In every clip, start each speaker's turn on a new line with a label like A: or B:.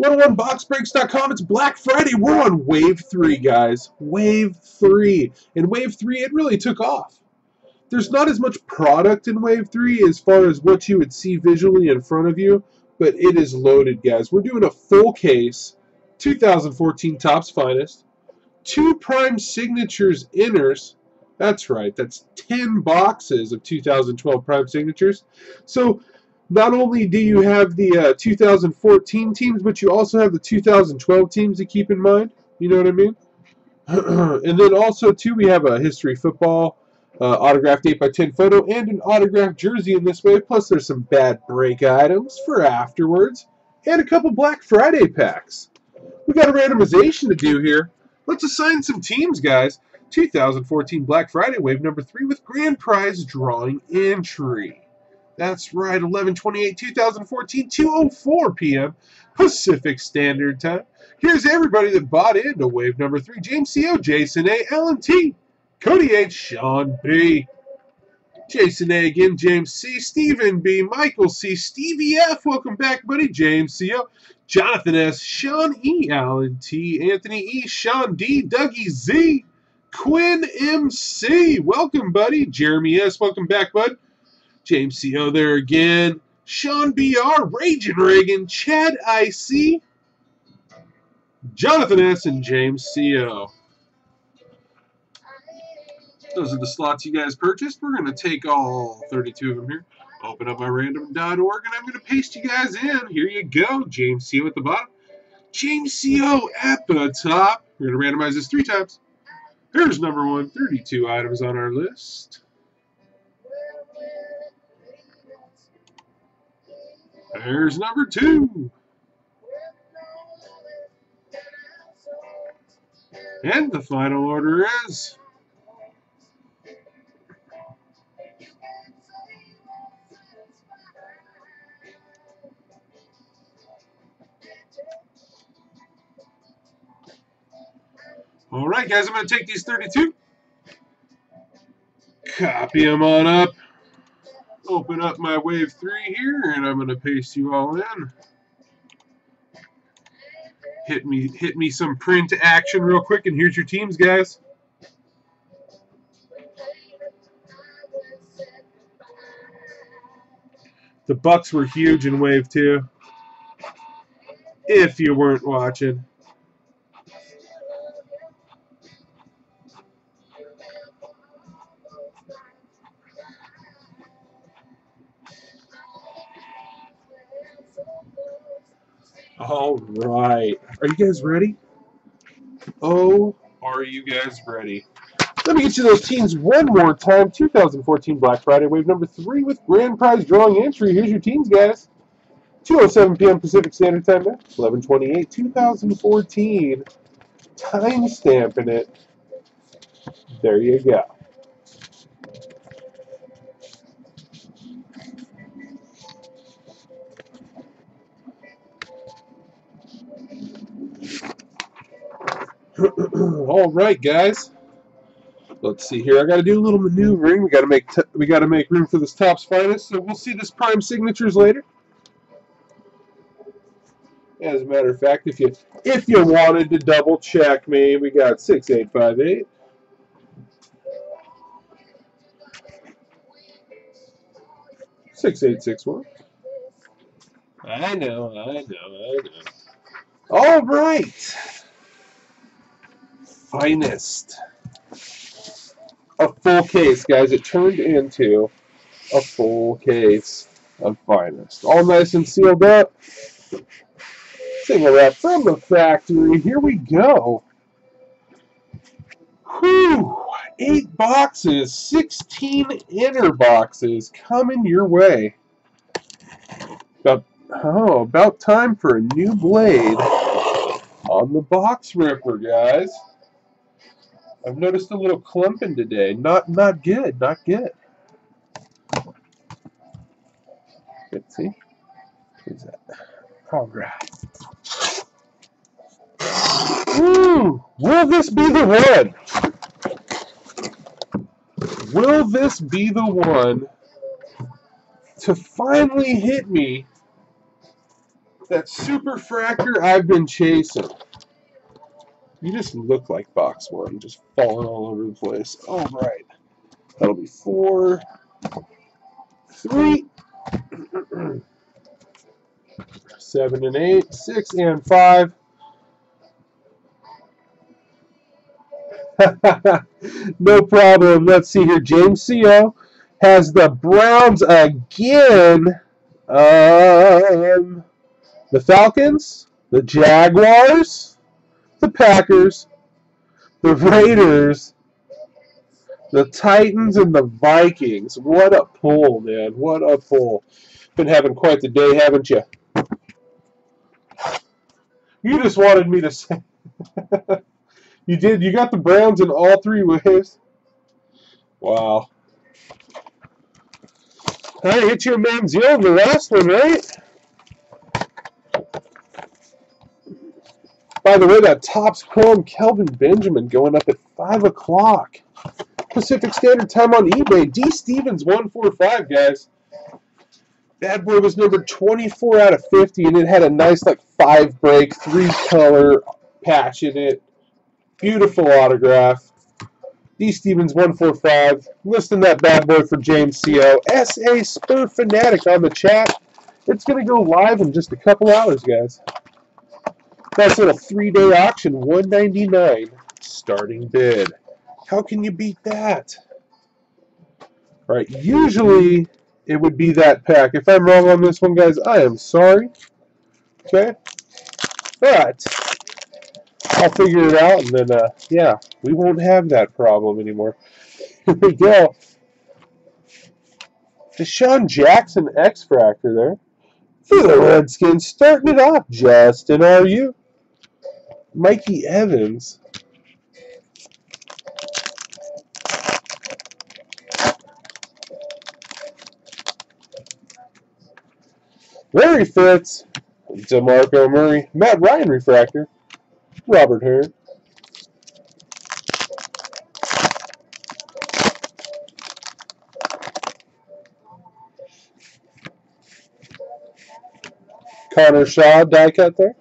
A: 101boxbreaks.com. It's Black Friday. We're on Wave 3, guys. Wave 3. In Wave 3, it really took off. There's not as much product in Wave 3 as far as what you would see visually in front of you, but it is loaded, guys. We're doing a full case, 2014 Topps Finest, two Prime Signatures inners. That's right, that's 10 boxes of 2012 Prime Signatures. So not only do you have the uh, 2014 teams, but you also have the 2012 teams to keep in mind. You know what I mean? and then also, too, we have a history football uh, autographed 8x10 photo and an autographed jersey in this way. Plus, there's some bad break items for afterwards and a couple Black Friday packs. We've got a randomization to do here. Let's assign some teams, guys. 2014 Black Friday Wave number 3 with grand prize drawing entry. That's right, 11-28, 2014, 2.04 p.m. Pacific Standard Time. Here's everybody that bought into wave number three. James C.O., Jason A., Alan T., Cody H., Sean B., Jason A. again, James C., Stephen B., Michael C., Stevie F., welcome back, buddy, James C.O., Jonathan S., Sean E., Alan T., Anthony E., Sean D., Dougie Z., Quinn M.C., welcome, buddy, Jeremy S., welcome back, bud, James C.O. there again. Sean B.R., Raging Reagan, Chad I.C., Jonathan S., and James C.O. Those are the slots you guys purchased. We're going to take all 32 of them here. Open up my random.org, and I'm going to paste you guys in. Here you go. James C.O. at the bottom. James C.O. at the top. We're going to randomize this three times. Here's number one, 32 items on our list. There's number two. And the final order is All right, guys, I'm going to take these 32, copy them on up open up my wave 3 here and I'm going to paste you all in. Hit me hit me some print action real quick and here's your teams guys. The Bucks were huge in wave 2. If you weren't watching. All right. Are you guys ready? Oh, are you guys ready? Let me get you those teams one more time. 2014 Black Friday Wave number three with grand prize drawing entry. Here's your teams, guys. 2.07 p.m. Pacific Standard Time 11.28, 2014. Time stamping it. There you go. All right, guys. Let's see here. I got to do a little maneuvering. We got to make we got to make room for this Topps finest. So we'll see this prime signatures later. As a matter of fact, if you if you wanted to double check me, we got six eight five eight. Six eight six one. I know, I know, I know. All right finest. A full case, guys. It turned into a full case of finest. All nice and sealed up. Single wrap from the factory. Here we go. Whew! Eight boxes, 16 inner boxes coming your way. About, oh, about time for a new blade on the box ripper, guys. I've noticed a little clumping today. Not not good, not good. Good, see? Who's that? All right. Ooh, will this be the one? Will this be the one to finally hit me That super fractor I've been chasing. You just look like box one, just falling all over the place. All right. That'll be four, three, seven and eight, six and five. no problem. Let's see here. James Co. has the Browns again. Um, the Falcons, the Jaguars, the Packers, the Raiders, the Titans, and the Vikings. What a pull, man. What a pull. Been having quite the day, haven't you? You just wanted me to say. You did. You got the Browns in all three waves. Wow. I hit you a man zero in the last one, right? By the way, that Topps Chrome Kelvin Benjamin going up at 5 o'clock. Pacific Standard Time on eBay. D. Stevens 145, guys. Bad boy was number 24 out of 50, and it had a nice, like, five break, three color patch in it. Beautiful autograph. D. Stevens 145. Listing that bad boy for James CO. SA Spur Fanatic on the chat. It's going to go live in just a couple hours, guys. Nice little three-day auction, 199 starting bid. How can you beat that? All right, usually it would be that pack. If I'm wrong on this one, guys, I am sorry. Okay? But I'll figure it out, and then, uh, yeah, we won't have that problem anymore. Here we go. DeSean Jackson X-Fractor there. For the Redskins, starting it off, Justin, are you? Mikey Evans. Larry Fitz, DeMarco Murray, Matt Ryan Refractor, Robert Hurd. Connor Shaw die cut there.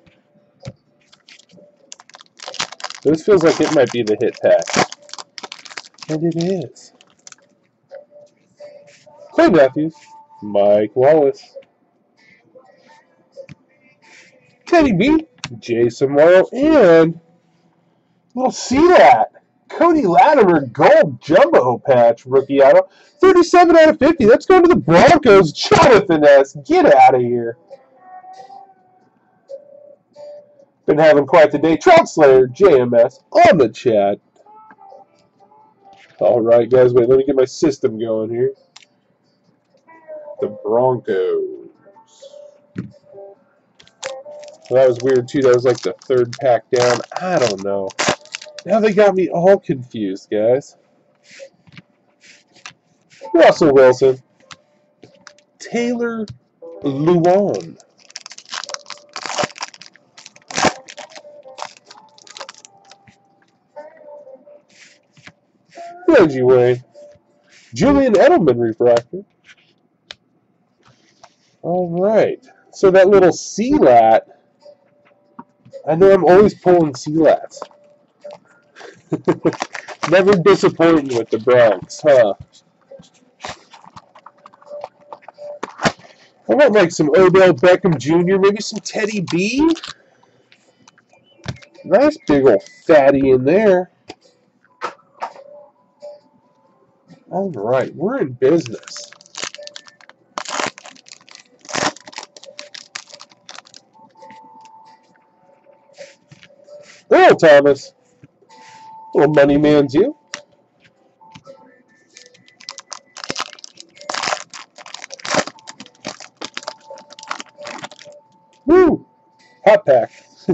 A: This feels like it might be the hit pack. And it is. Clay Matthews, Mike Wallace, Teddy B, Jace Amaro, and see that. Cody Latimer gold jumbo patch rookie auto. 37 out of 50. That's going to the Broncos. Jonathan S. Get out of here. Been having quite the day. Trout Slayer, JMS, on the chat. All right, guys, wait, let me get my system going here. The Broncos. Well, that was weird, too. That was like the third pack down. I don't know. Now they got me all confused, guys. Russell Wilson. Taylor Lewan. Reggie. Julian Edelman refractor. All right. So that little C-lat. I know I'm always pulling C-lats. Never disappointing with the Bronx, huh? I want like some Odell Beckham Jr., maybe some Teddy B. Nice big old fatty in there. All right, we're in business. Earl Thomas. Little money man's you. Woo! Hot pack.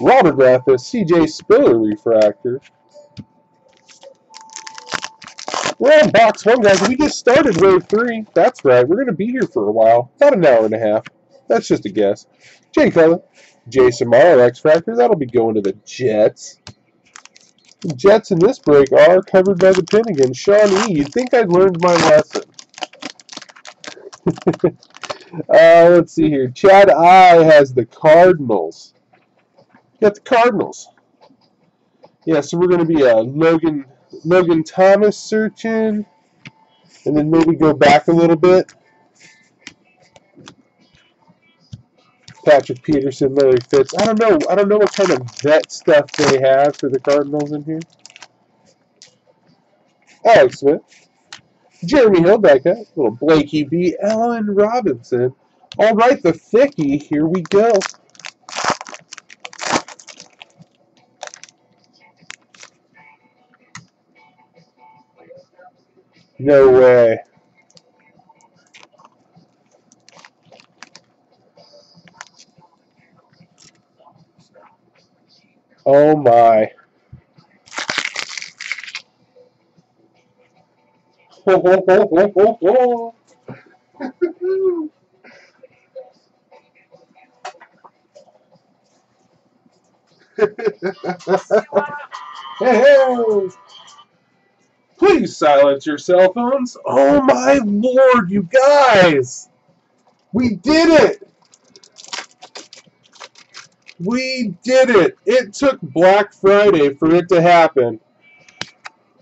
A: Robert Rathis, CJ Spiller refractor. We're on box one, guys. We just started wave three. That's right. We're going to be here for a while. About an hour and a half. That's just a guess. Jay Cullen, Jace Amaro, X Factor. That'll be going to the Jets. The Jets in this break are covered by the pin again. Sean E., you'd think I'd learned my lesson. Uh, let's see here. Chad I has the Cardinals. Got the Cardinals. Yeah, so we're going to be a Logan Logan Thomas searching, and then maybe go back a little bit. Patrick Peterson, Larry Fitz. I don't know. I don't know what kind of vet stuff they have for the Cardinals in here. Alex Smith. Jeremy Hill. Little Blakey B. Allen Robinson. All right, the thickie. Here we go. No way. Oh my. Ho, ho, ho, hey, hey. Please silence your cell phones. Oh my lord, you guys! We did it! We did it! It took Black Friday for it to happen.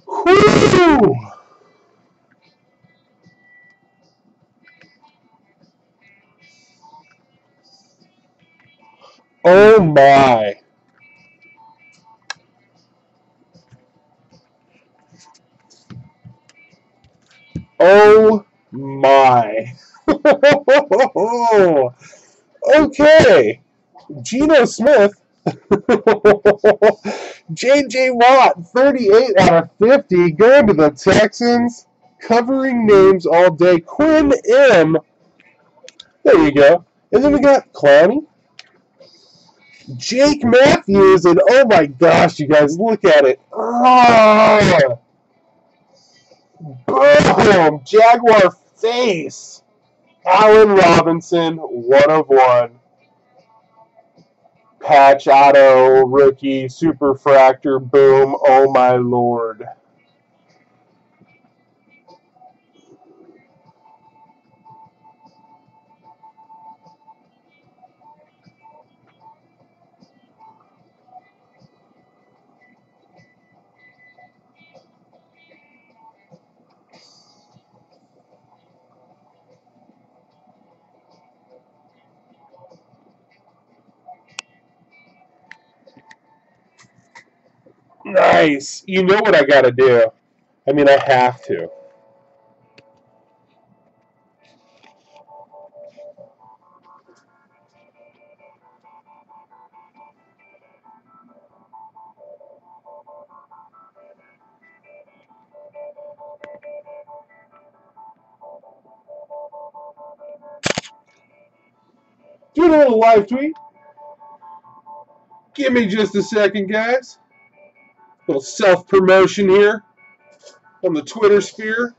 A: Whew! Oh my. Oh my. okay. Geno Smith. JJ Watt, 38 out of 50, going to the Texans. Covering names all day. Quinn M. There you go. And then we got Clowney. Jake Matthews, and oh my gosh, you guys, look at it. Oh! Boom! Jaguar face. Allen Robinson, one of one. Patch auto, rookie, super fractor, boom. Oh my lord. Nice. You know what I got to do. I mean, I have to. Do a little live tweet. Give me just a second, guys. Little self promotion here on the Twitter sphere.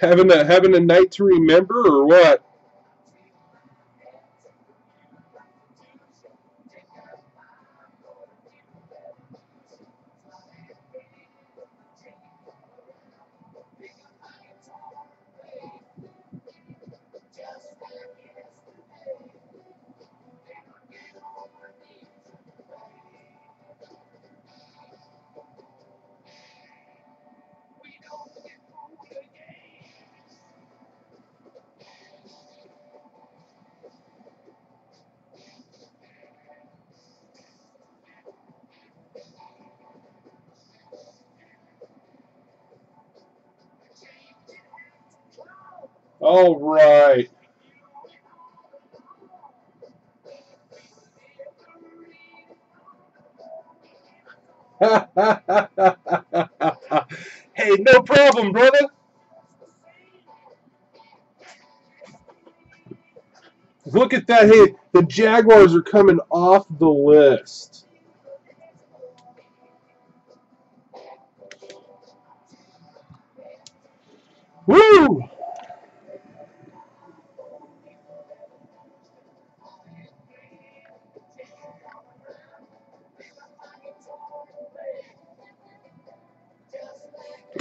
A: Having a having a night to remember or what? All right. hey, no problem, brother. Look at that. Hey, the Jaguars are coming off the list. Woo!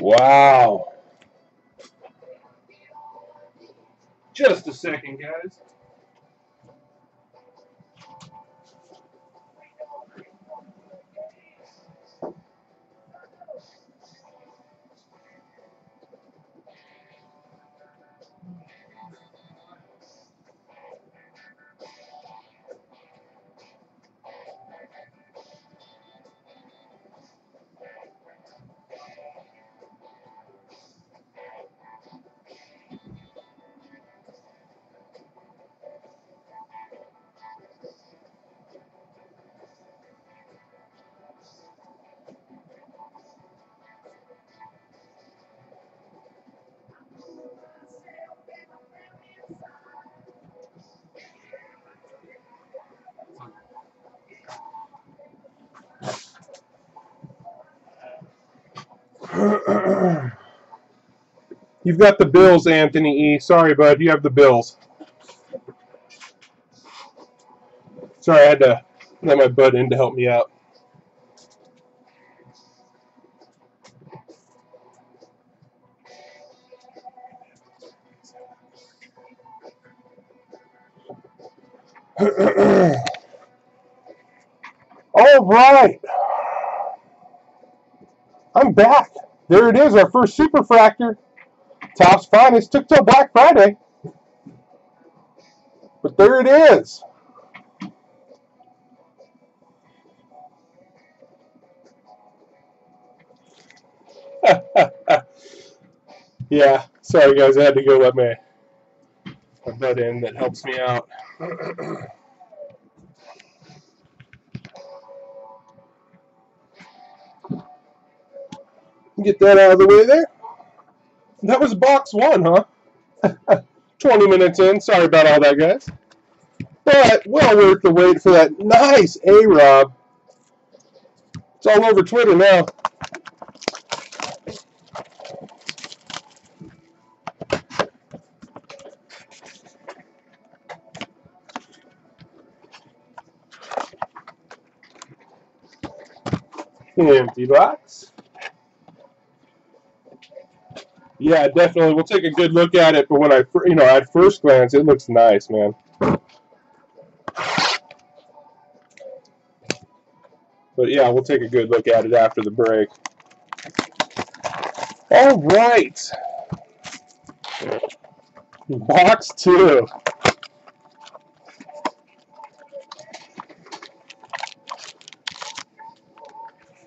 A: Wow. Just a second, guys. You've got the Bills, Anthony E. Sorry, bud. You have the Bills. Sorry, I had to let my bud in to help me out. All right. I'm back. There it is, our first super Superfractor. Topps Finest. Took till Black Friday. But there it is. yeah, sorry guys, I had to go let my, my bud in that helps me out. Get that out of the way there. That was box one, huh? 20 minutes in. Sorry about all that, guys. But well worth the wait for that nice A-Rob. It's all over Twitter now. Empty box. Yeah, definitely. We'll take a good look at it. But when I, you know, at first glance, it looks nice, man. But yeah, we'll take a good look at it after the break. All right. Box two.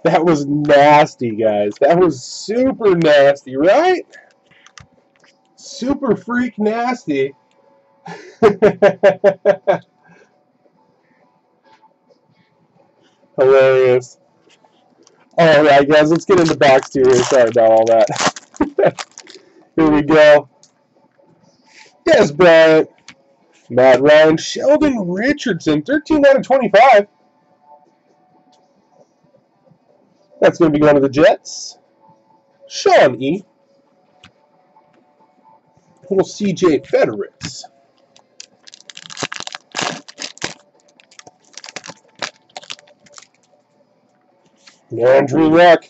A: That was nasty, guys. That was super nasty, right? Super freak nasty. Hilarious. All right, guys, let's get into box two here. Sorry about all that. here we go. Dez Bryant, Matt Ryan, Sheldon Richardson, 13 out of 25. That's going to be going to the Jets. Sean E. Little CJ Fiedorowicz. Andrew Luck.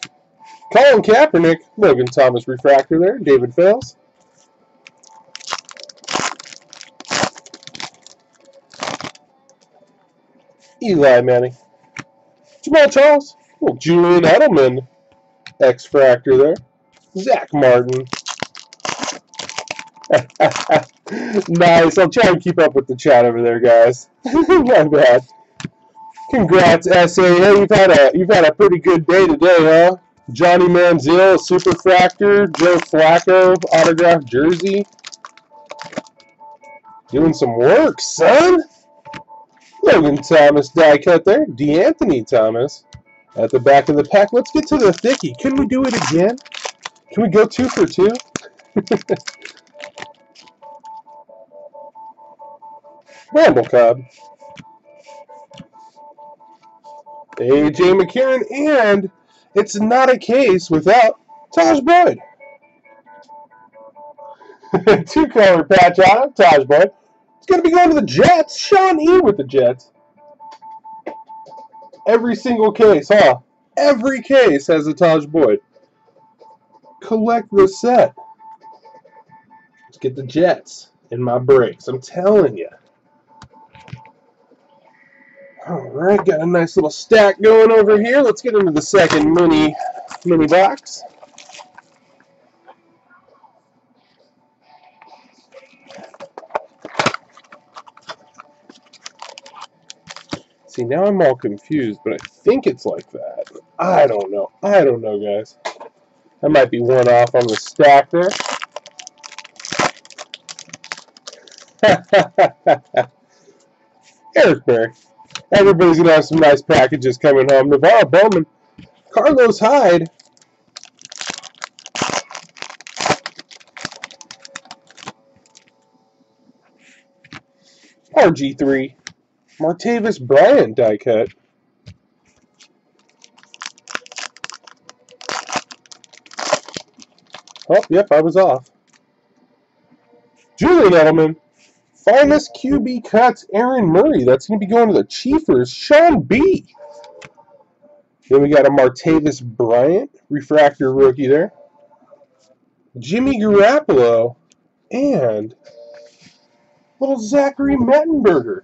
A: Colin Kaepernick. Logan Thomas refractor there. David Fales. Eli Manning. Jamaal Charles. Julian Edelman, X Fractor there. Zach Martin. nice. I'll try and keep up with the chat over there, guys. Not bad. Congrats, SA. Hey, you've had a you've had a pretty good day today, huh? Johnny Manziel, Super Fractor, Joe Flacco, autographed jersey. Doing some work, son. Logan Thomas die cut there. De'Anthony Thomas. At the back of the pack, let's get to the thicky. Can we do it again? Can we go two for two? Ramble Cobb. AJ McCarron, and it's not a case without Tajh Boyd. Two color patch on Tajh Boyd. It's going to be going to the Jets. Sean E with the Jets. Every single case, huh? Every case has a Tajh Boyd. Collect the set. Get the Jets in my breaks. I'm telling you. Alright, got a nice little stack going over here. Let's get into the second mini mini box. See, now I'm all confused, but I think it's like that. I don't know. I don't know, guys. That might be one off on the stack there. Harrisburg. Everybody's going to have some nice packages coming home. NaVorro Bowman. Carlos Hyde. RG3. Martavis Bryant die cut. Oh, yep, I was off. Julian Edelman. Finest QB cuts, Aaron Murray. That's going to be going to the Chiefers. Sean B. Then we got a Martavis Bryant, refractor rookie there. Jimmy Garoppolo. And little Zachary Mettenberger.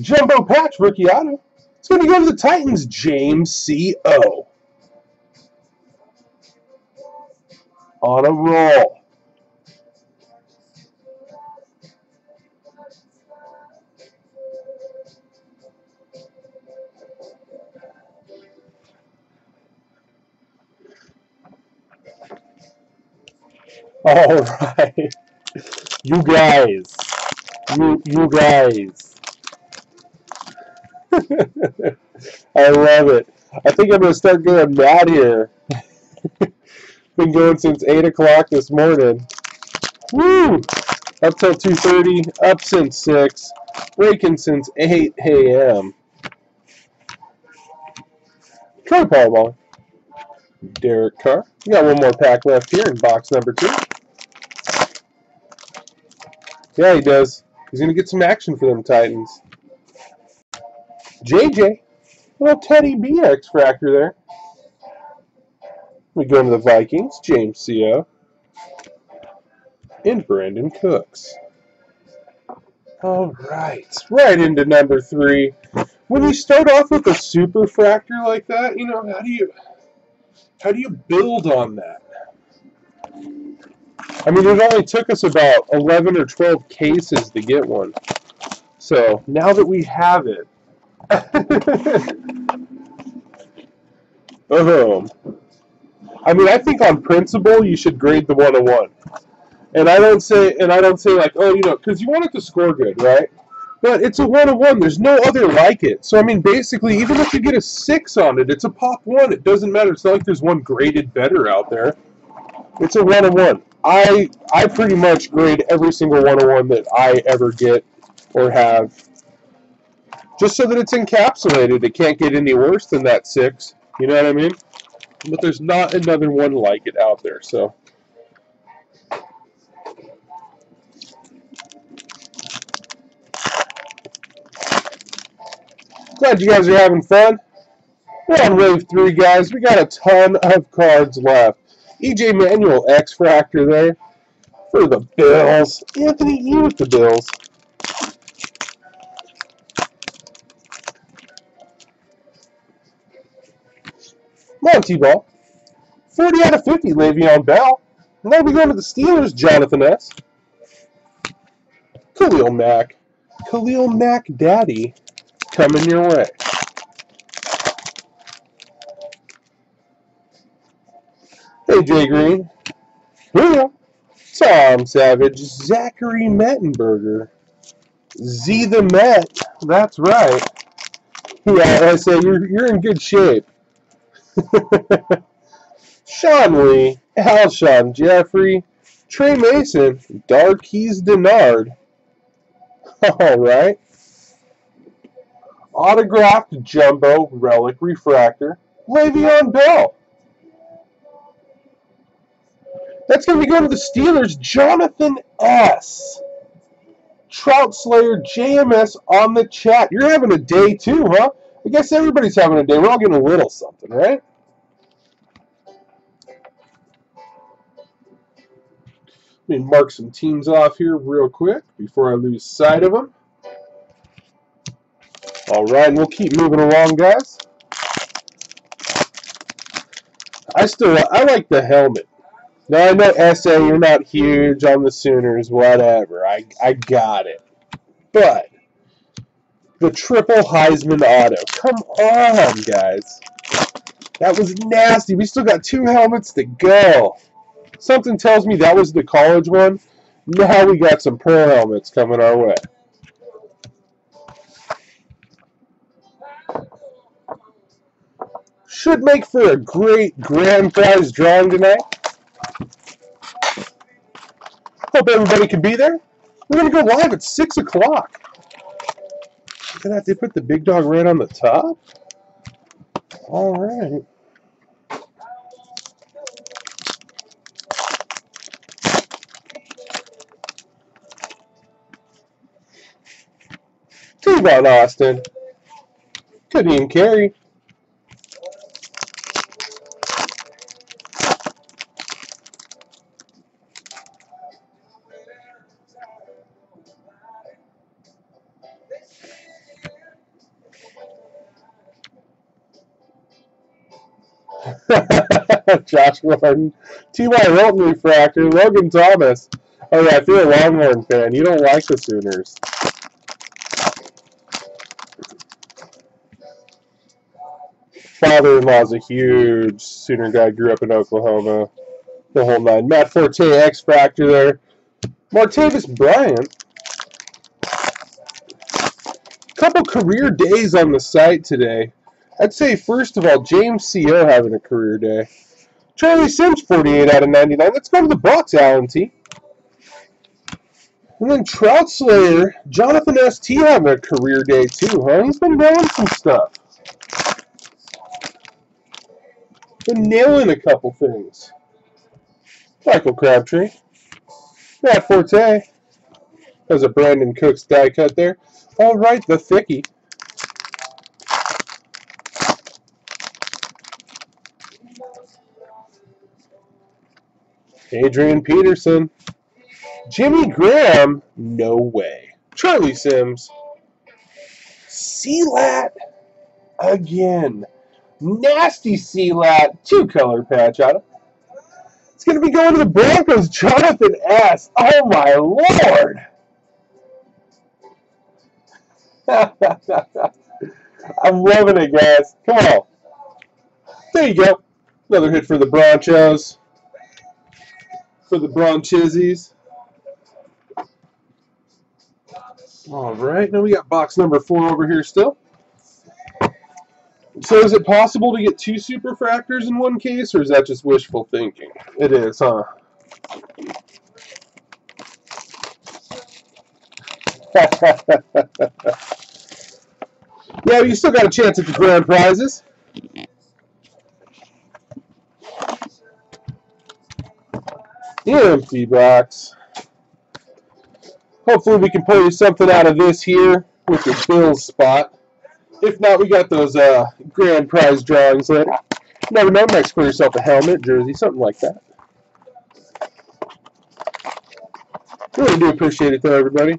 A: Jumbo patch, rookie auto. It's going to go to the Titans, James C.O. On a roll. All right. You guys. You, you guys. I love it. I think I'm going to start going mad here. Been going since 8 o'clock this morning. Woo! Up till 2.30, up since 6, breaking since 8 a.m. Troy Polamalu. Derek Carr. We got one more pack left here in box number two. Yeah, he does. He's going to get some action for them Titans. JJ. Little Teddy B X Fractor there. We go to the Vikings. James C.O. And Brandin Cooks. All right. Right into number three. When you start off with a super fractor like that, you know, how do you how do you build on that? I mean, it only took us about 11 or 12 cases to get one. So now that we have it, oh, I mean, I think on principle you should grade the 101. And I don't say, and I don't say like, oh, you know, because you want it to score good, right? But it's a 101. There's no other like it. So, I mean, basically, even if you get a 6 on it, it's a pop 1. It doesn't matter. It's not like there's one graded better out there. It's a 101. I I pretty much grade every single 101 that I ever get or have. Just so that it's encapsulated. It can't get any worse than that 6. You know what I mean? But there's not another one like it out there. So. Glad you guys are having fun. We're on wave three, guys. We got a ton of cards left. EJ Manuel X Factor there for the Bills. Anthony E with the Bills. Montee Ball. 40 out of 50, Le'Veon Bell. Then we go to the Steelers, Jonathan S. Khalil Mack. Khalil Mack Daddy coming your way. Hey, Jay Green. Julio. Tom Savage. Zachary Mettenberger. Z the Met. That's right. Yeah, I say you're, you're in good shape. Sean Lee, Alshon Jeffery, Tre Mason, Darqueze Dennard. All right. Autographed Jumbo Relic Refractor, Le'Veon Bell. That's going to be going to the Steelers, Jonathan S. Trout Slayer JMS on the chat. You're having a day too, huh? I guess everybody's having a day. We're all getting a little something, right? Let me mark some teams off here real quick before I lose sight of them. All right, and we'll keep moving along, guys. I still I like the helmet. Now I know SA, you're not huge on the Sooners, whatever. I I got it, but the triple Heisman auto. Come on, guys. That was nasty. We still got two helmets to go. Something tells me that was the college one. Now we got some pro helmets coming our way. Should make for a great grand prize drawing tonight. Hope everybody can be there. We're going to go live at 6 o'clock. Look at that. They put the big dog right on the top. All right. Tavon Austin. Ka'Deem Carey. Josh Gordon. T.Y. Hilton refractor. Logan Thomas. Oh yeah, if you're a Longhorn fan, you don't like the Sooners. Father-in-law's a huge Sooner guy. Grew up in Oklahoma. The whole nine. Matt Forte, X Factor there. Martavis Bryant. Couple career days on the site today. I'd say, first of all, James C.O. having a career day. Charlie Sims, 48 out of 99. Let's go to the Bucks, Alan T. And then Trout Slayer, Jonathan S.T. having a career day, too, huh? He's been nailing some stuff. Been nailing a couple things. Michael Crabtree. Matt Forte. Has a Brandin Cooks die cut there. All right, the Thickie. Adrian Peterson. Jimmy Graham, no way. Charlie Sims. C-Lat again. Nasty C-Lat. Two color patch on it. It's going to be going to the Broncos. Jonathan S. Oh, my Lord. I'm loving it, guys. Come on. There you go. Another hit for the Broncos for the Bronchizzies. All right, now we got box number four over here still. So is it possible to get two superfractors in one case, or is that just wishful thinking? It is, huh? yeah, you still got a chance at the grand prizes. Empty box. Hopefully we can pull you something out of this here with your Bills spot. If not, we got those uh, grand prize drawings later. Never know, might score yourself a helmet, jersey, something like that. Really do appreciate it though, everybody.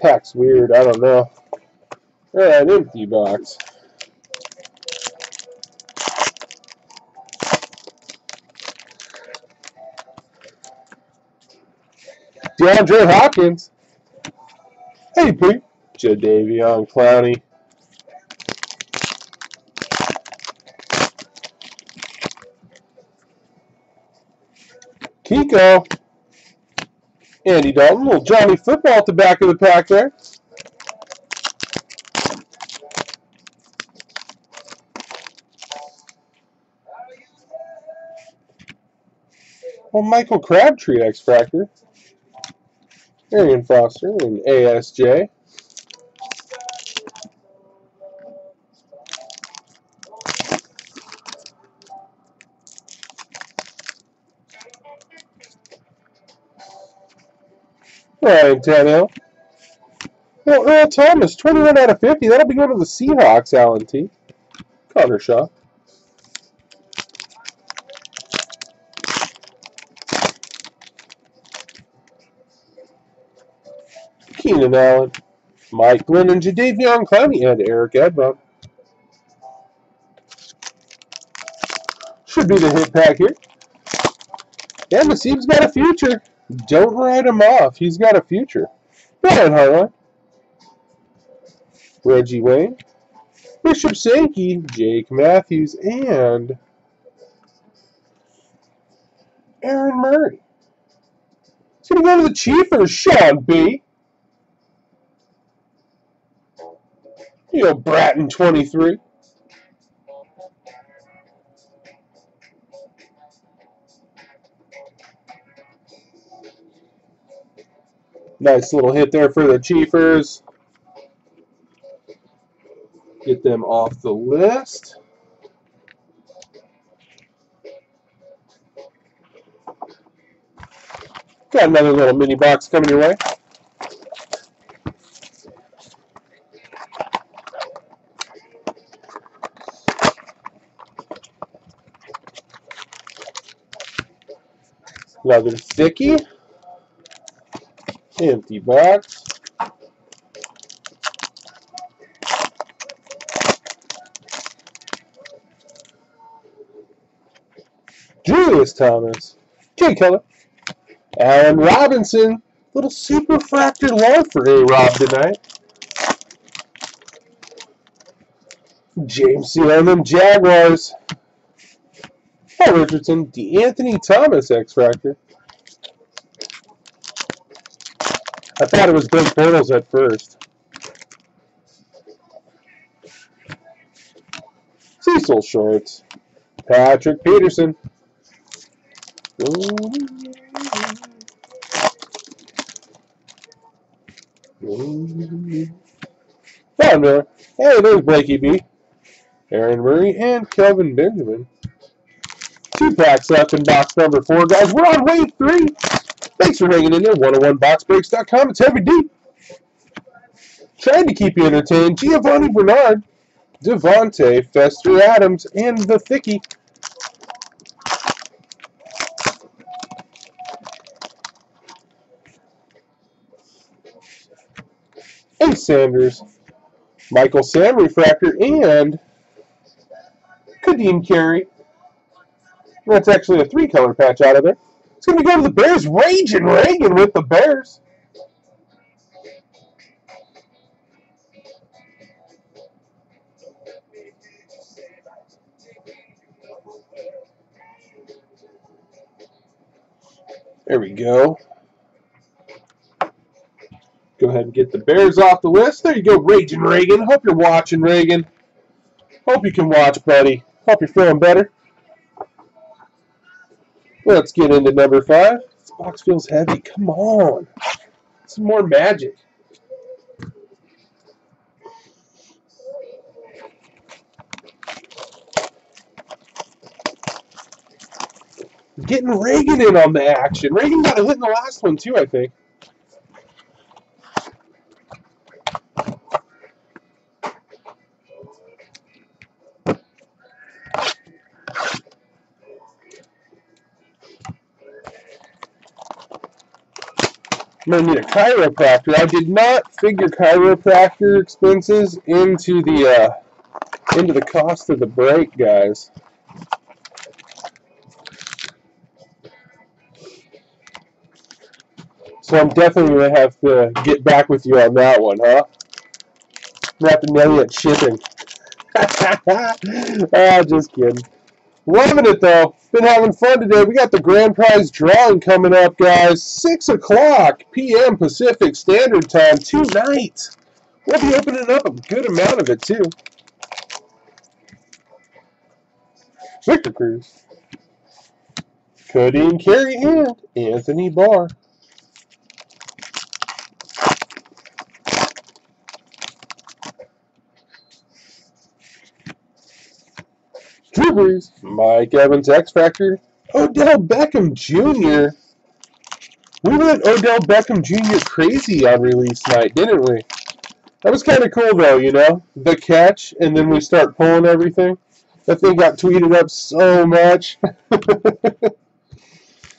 A: Pack's weird, I don't know. An empty box. DeAndre Hopkins. Hey, Pete. Jadeveon Clowney. Kiko. Andy Dalton, little Johnny football at the back of the pack there. Well, Michael Crabtree X Fractor. Arian Foster and ASJ. Ryan Tannehill. Well, Earl Thomas, 21 out of 50. That'll be going to the Seahawks, Alan T. Connor Shaw. Keenan Allen, Mike Glennon, Jadeveon Clowney, and Eric Ebron. Should be the hit pack here. And Nassib's got a future. Don't write him off. He's got a future. Brian Harlan. Reggie Wayne. Bishop Sankey. Jake Matthews. And Aaron Murray. He's going to go to the Chiefers. Sean B. You know, Bratton 23. Nice little hit there for the Chiefers. Get them off the list. Got another little mini box coming your way. Another thickie. Empty box. Julius Thomas. Jay Keller. Allen Robinson. Little super fractured love for A-Rob tonight. James Seaman, Jaguars. Paul Richardson, De'Anthony Thomas X Fractor. I thought it was Blake Bortles at first. Cecil Shorts. Patrick Peterson. Von Miller. Hey, there's Blakey B. Aaron Murray and Kelvin Benjamin. Two packs left in box number four, guys. We're on wave three. Thanks for hanging in there. 101boxbreaks.com. It's heavy deep. Trying to keep you entertained. Giovani Bernard, Devontae, Fester Adams, and the Thickie. Ace Sanders, Michael Sam Refractor, and Ka'Deem Carey. That's actually a three color patch out of there. It's going to go to the Bears. Raging Reagan with the Bears. There we go. Go ahead and get the Bears off the list. There you go, Raging Reagan. Hope you're watching, Reagan. Hope you can watch, buddy. Hope you're feeling better. Let's get into number five. This box feels heavy. Come on. Some more magic. Getting Reagan in on the action. Reagan got a hit in the last one, too, I think. I'm going to need a chiropractor. I did not figure chiropractor expenses into the uh, into the cost of the break, guys. So I'm definitely going to have to get back with you on that one, huh? You at shipping. ah, just kidding. Loving it though. Been having fun today. We got the grand prize drawing coming up, guys. 6 o'clock p.m. Pacific Standard Time tonight. We'll be opening up a good amount of it too. Victor Cruz. Cody and Carey and Anthony Barr. Mike Evans X Factor, Odell Beckham Jr. We went Odell Beckham Jr. crazy on release night, didn't we? That was kind of cool, though, you know? The catch, and then we start pulling everything. That thing got tweeted up so much. that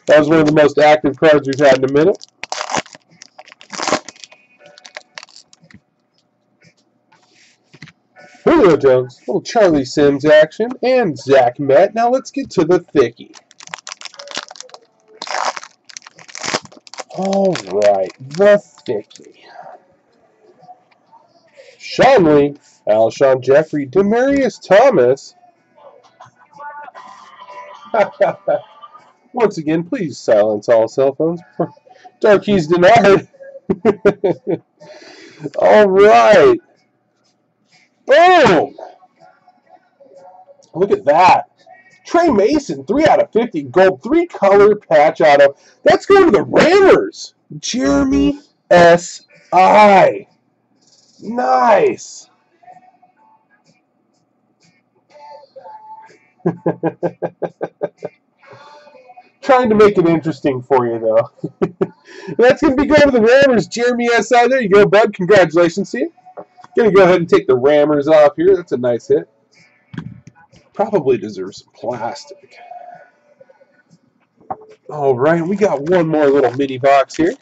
A: was one of the most active cards we've had in a minute. Julio Jones, little Charlie Sims action, and Zach Met. Now let's get to the thickie. All right, the thickie. Sean Lee, Alshon Jeffery, Demaryius Thomas. Once again, please silence all cell phones. Dark keys denied. all right. Boom! Look at that. Tre Mason, 3 out of 50. Gold, 3 color patch auto. That's going to the Rammers. Jeremy S.I. Nice. Trying to make it interesting for you, though. That's going to be going to the Rammers. Jeremy S.I. There you go, bud. Congratulations to you. Going to go ahead and take the rammers off here. That's a nice hit. Probably deserves some plastic. All right, we got one more little mini box here.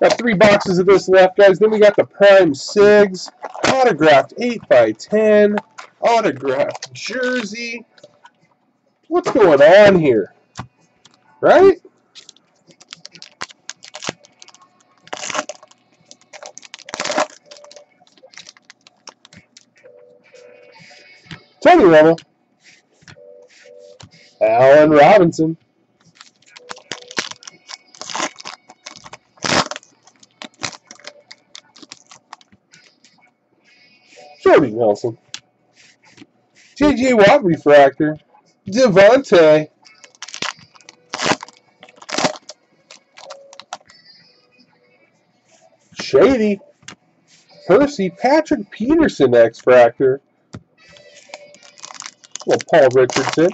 A: Got three boxes of this left, guys. Then we got the Prime Sigs, autographed 8x10, autographed jersey. What's going on here? Right? Tony Romo. Allen Robinson. Jordy Nelson. J.J. Watt refractor. Devontae. Shady. Percy Patrick Peterson X Fractor. Well, Paul Richardson.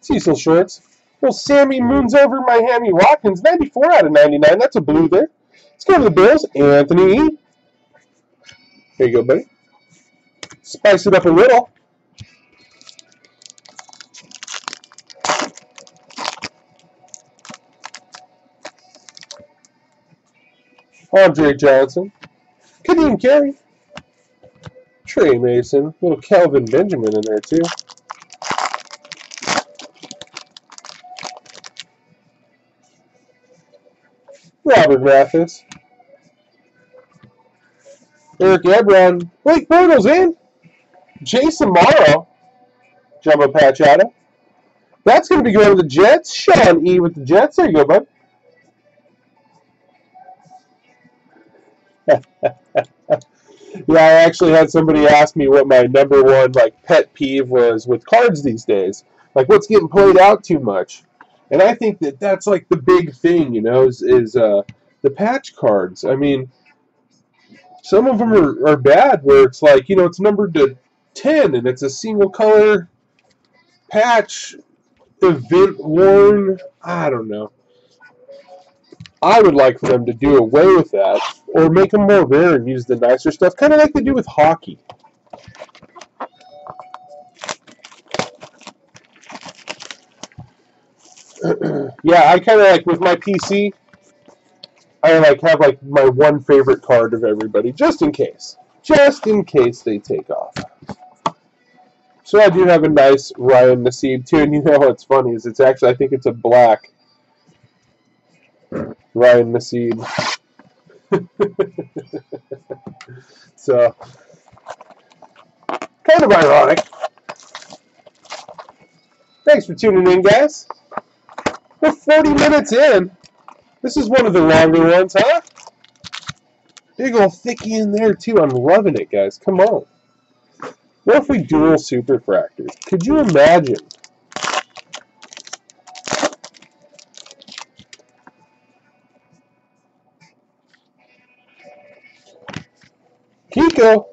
A: Cecil Shorts. Well, Sammy Moons over Miami Watkins. 94 out of 99. That's a blue there. Let's go to the Bills. Anthony. Here you go, buddy. Spice it up a little. Andre Johnson. Ka'Deem Carey. Tre Mason. Little Kelvin Benjamin in there, too. Robert Mathis. Eric Ebron. Blake Bortles in. Jace Amaro. Jumbo patch That's going to be going to the Jets. Sean E with the Jets. There you go, bud. yeah, I actually had somebody ask me what my number one like pet peeve was with cards these days. Like what's getting played out too much. And I think that that's like the big thing, you know, is, is uh, the patch cards. I mean, some of them are, are bad where it's like, you know, it's numbered to 10 and it's a single color patch event worn. I don't know. I would like for them to do away with that or make them more rare and use the nicer stuff, kind of like they do with hockey. yeah, I kind of like with my PC. I like have like my one favorite card of everybody, just in case, just in case they take off. So I do have a nice Ryan Nassib too, and you know what's funny is it's actually I think it's a black Ryan Nassib. so Kind of ironic. Thanks for tuning in, guys. We're 40 minutes in. This is one of the longer ones, huh? Big old thickie in there, too. I'm loving it, guys. Come on. What if we dual superfractors? Could you imagine? Kiko.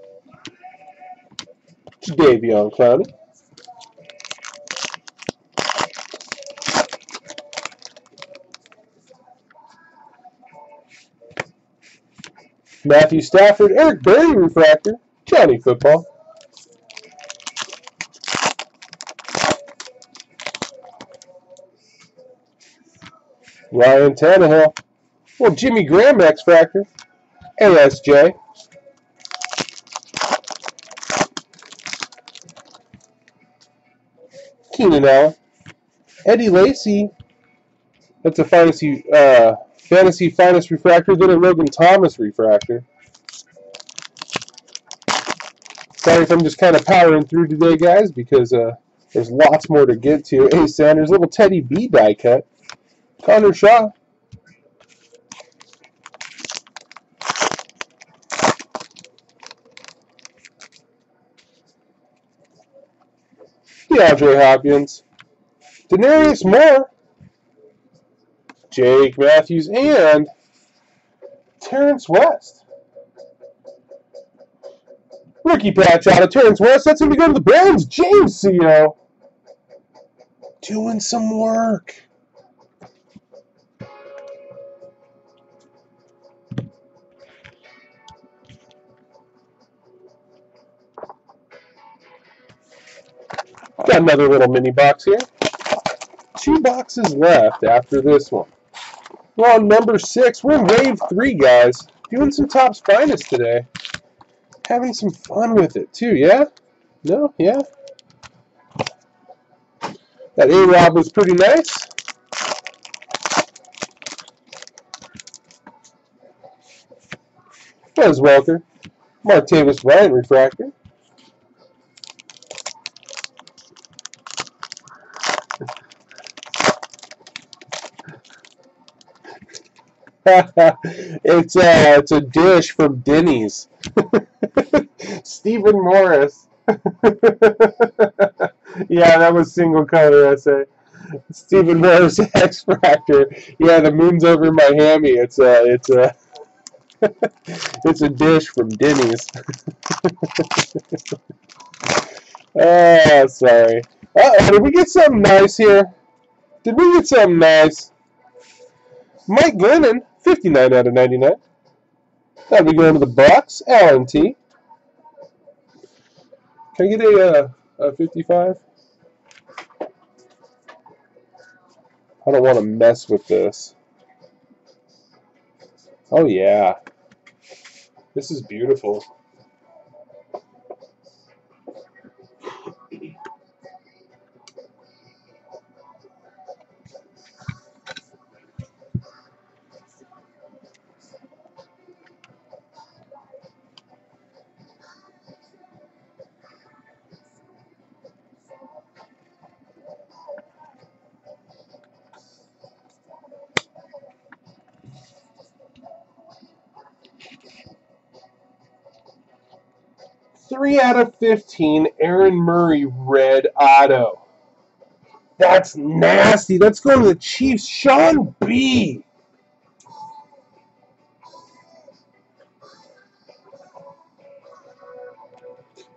A: Jadeveon Clowney. Matthew Stafford, Eric Berry refractor, Johnny Football. Ryan Tannehill. Well, Jimmy Graham X Factor. ASJ. Keenan Allen. Eddie Lacy. That's a fantasy uh, fantasy finest refractor. Then a Logan Thomas refractor. Sorry if I'm just kind of powering through today, guys, because uh, there's lots more to get to. Hey, Sanders, little Teddy B die cut. Connor Shaw. DeAndre Hopkins. Denarius Moore. Jake Matthews and Terrance West. Rookie patch out of Terrance West. That's going to go to the Browns. James Co. Doing some work. Another little mini box here. Two boxes left after this one. We're on number six. We're in wave three, guys. Doing some Topps Finest today. Having some fun with it, too, yeah? No? Yeah? That A-Rob was pretty nice. Wes Welker. Martavis Bryant refractor. it's uh, it's a dish from Denny's. Stephen Morris. yeah, that was single color essay. Stephen Morris X Factor. Yeah, the moon's over Miami. It's a it's a it's a dish from Denny's. oh, sorry. Uh oh, did we get something nice here? Did we get something nice? Mike Glennon 59 out of 99. That'll be going to the box. Alan T. Can I get a, uh, a 55? I don't want to mess with this. Oh yeah. This is beautiful. Three out of 15, Aaron Murray, red auto. That's nasty. Let's go to the Chiefs. Sean B.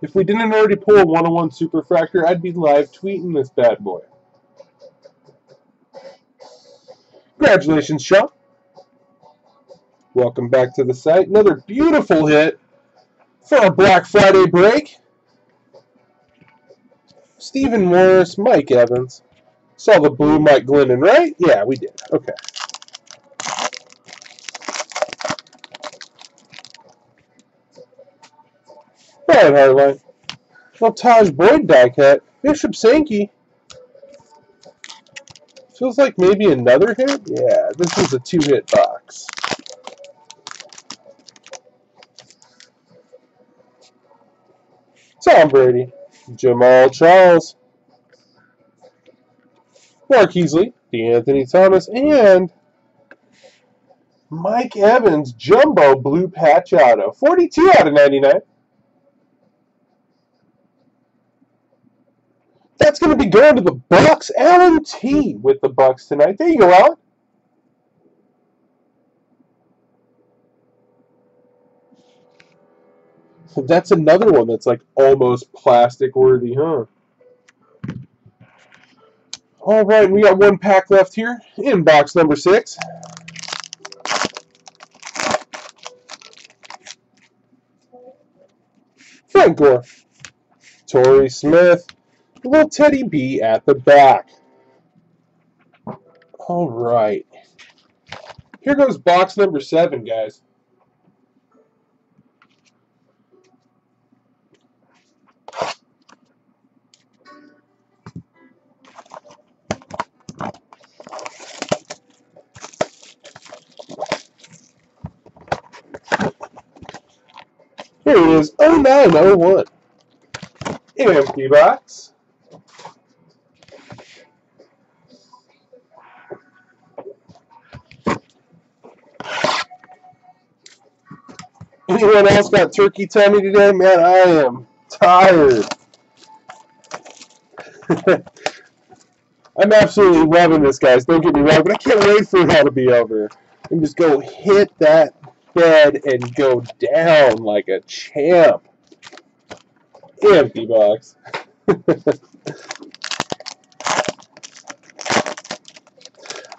A: If we didn't already pull a 101 Superfractor, I'd be live tweeting this bad boy. Congratulations, Sean. Welcome back to the site. Another beautiful hit for our Black Friday break. Stephen Morris, Mike Evans. Saw the blue Mike Glennon, right? Yeah, we did. Okay. Hartline. Well, Tajh Boyd die cut. Bishop Sankey. Feels like maybe another hit? Yeah, this is a two-hit box. Tom Brady, Jamaal Charles, Marqise Lee, De'Anthony Thomas, and Mike Evans, Jumbo Blue Patch Auto. 42 out of 99. That's going to be going to the Bucks. Alan T with the Bucks tonight. There you go, Alan. That's another one that's like almost plastic worthy, huh? All right, we got one pack left here in box number six. Frank Gore, Torrey Smith, little Teddy B at the back. All right. Here goes box number seven, guys. Here it is, 0901. Empty box. Anyone else got turkey tummy today? Man, I am tired. I'm absolutely loving this, guys. Don't get me wrong, but I can't wait for it all to be over. And just go hit that bed and go down like a champ. Empty box.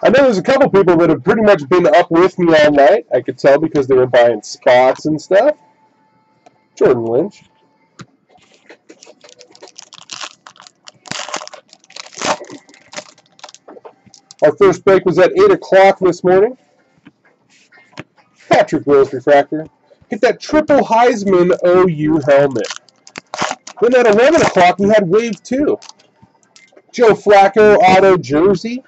A: I know there's a couple people that have pretty much been up with me all night. I could tell because they were buying spots and stuff. Jordan Lynch. Our first break was at 8 o'clock this morning. Patrick Willis refractor. Get that triple Heisman OU helmet. Then at 11 o'clock, we had Wave 2. Joe Flacco auto jersey.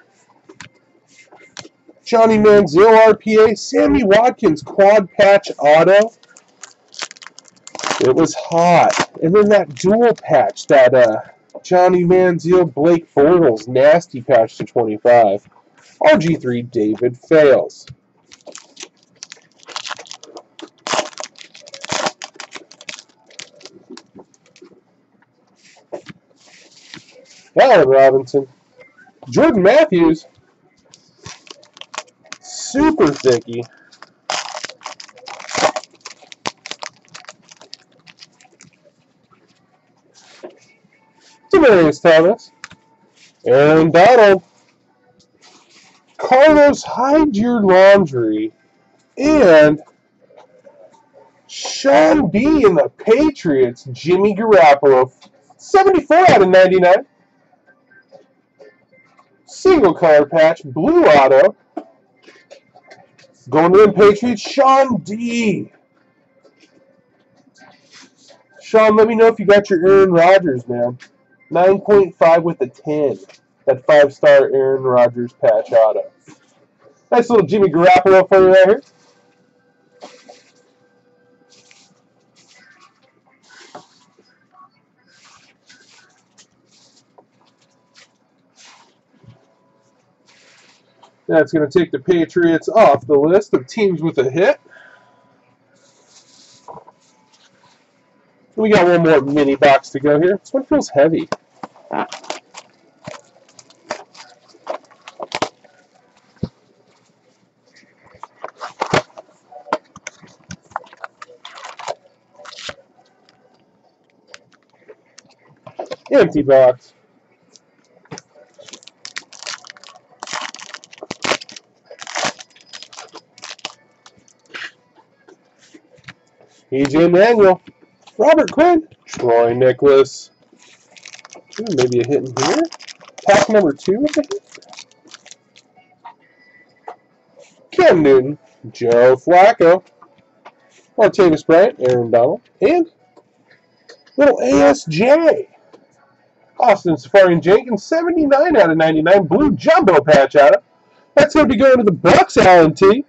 A: Johnny Manziel RPA. Sammy Watkins quad patch auto. It was hot. And then that dual patch, that uh, Johnny Manziel Blake Bortles nasty patch to 25. RG3 David Fales. Allen Robinson. Jordan Matthews. Super thicky. Demaryius Thomas. Aaron Donald. Carlos Hide Your Laundry. And Sean B. in the Patriots. Jimmy Garoppolo. 74 out of 99 single color patch, blue auto. Going to the Patriots, Sean D. Sean, let me know if you got your Aaron Rodgers, man. 9.5 with a 10. That five-star Aaron Rodgers patch auto. Nice little Jimmy Garoppolo for you right here. That's going to take the Patriots off the list of teams with a hit. We got one more mini box to go here. This one feels heavy. Empty box. EJ Manuel, Robert Quinn, Troy Niklas. Ooh, maybe a hit in here. Pack number two with a hit. Cam Newton, Joe Flacco, Martavis Bryant, Aaron Donald, and little ASJ. Austin Seferian-Jenkins, 79 out of 99, blue jumbo patch out of. That's going to be going to the Bucks, Alan T.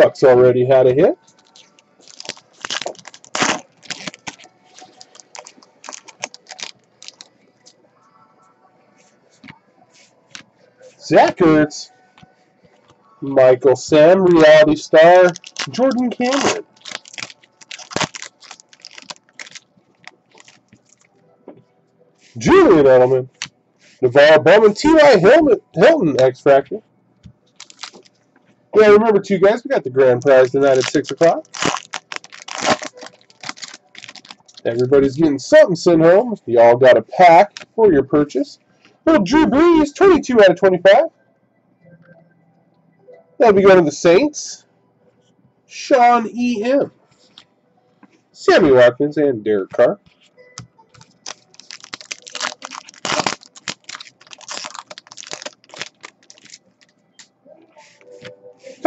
A: Already had a hit. Zach Ertz, Michael Sam, reality star, Jordan Cameron. Julian Edelman, NaVorro Bowman, T.Y. Hilton, X Factor, yeah, remember, two guys, we got the grand prize tonight at 6 o'clock. Everybody's getting something sent home. Y'all got a pack for your purchase. Little Drew Brees, 22 out of 25. That'll be going to the Saints. Sean E.M. Sammy Watkins and Derek Carr.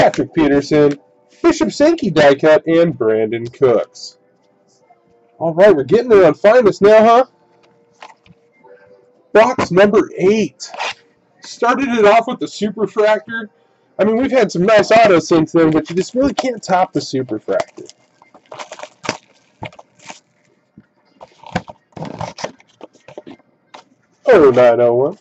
A: Patrick Peterson, Bishop Sankey die cut, and Brandin Cooks. All right, we're getting there on finest now, huh? Box number eight. Started it off with the Superfractor. I mean, we've had some nice autos since then, but you just really can't top the Superfractor. Oh, 901.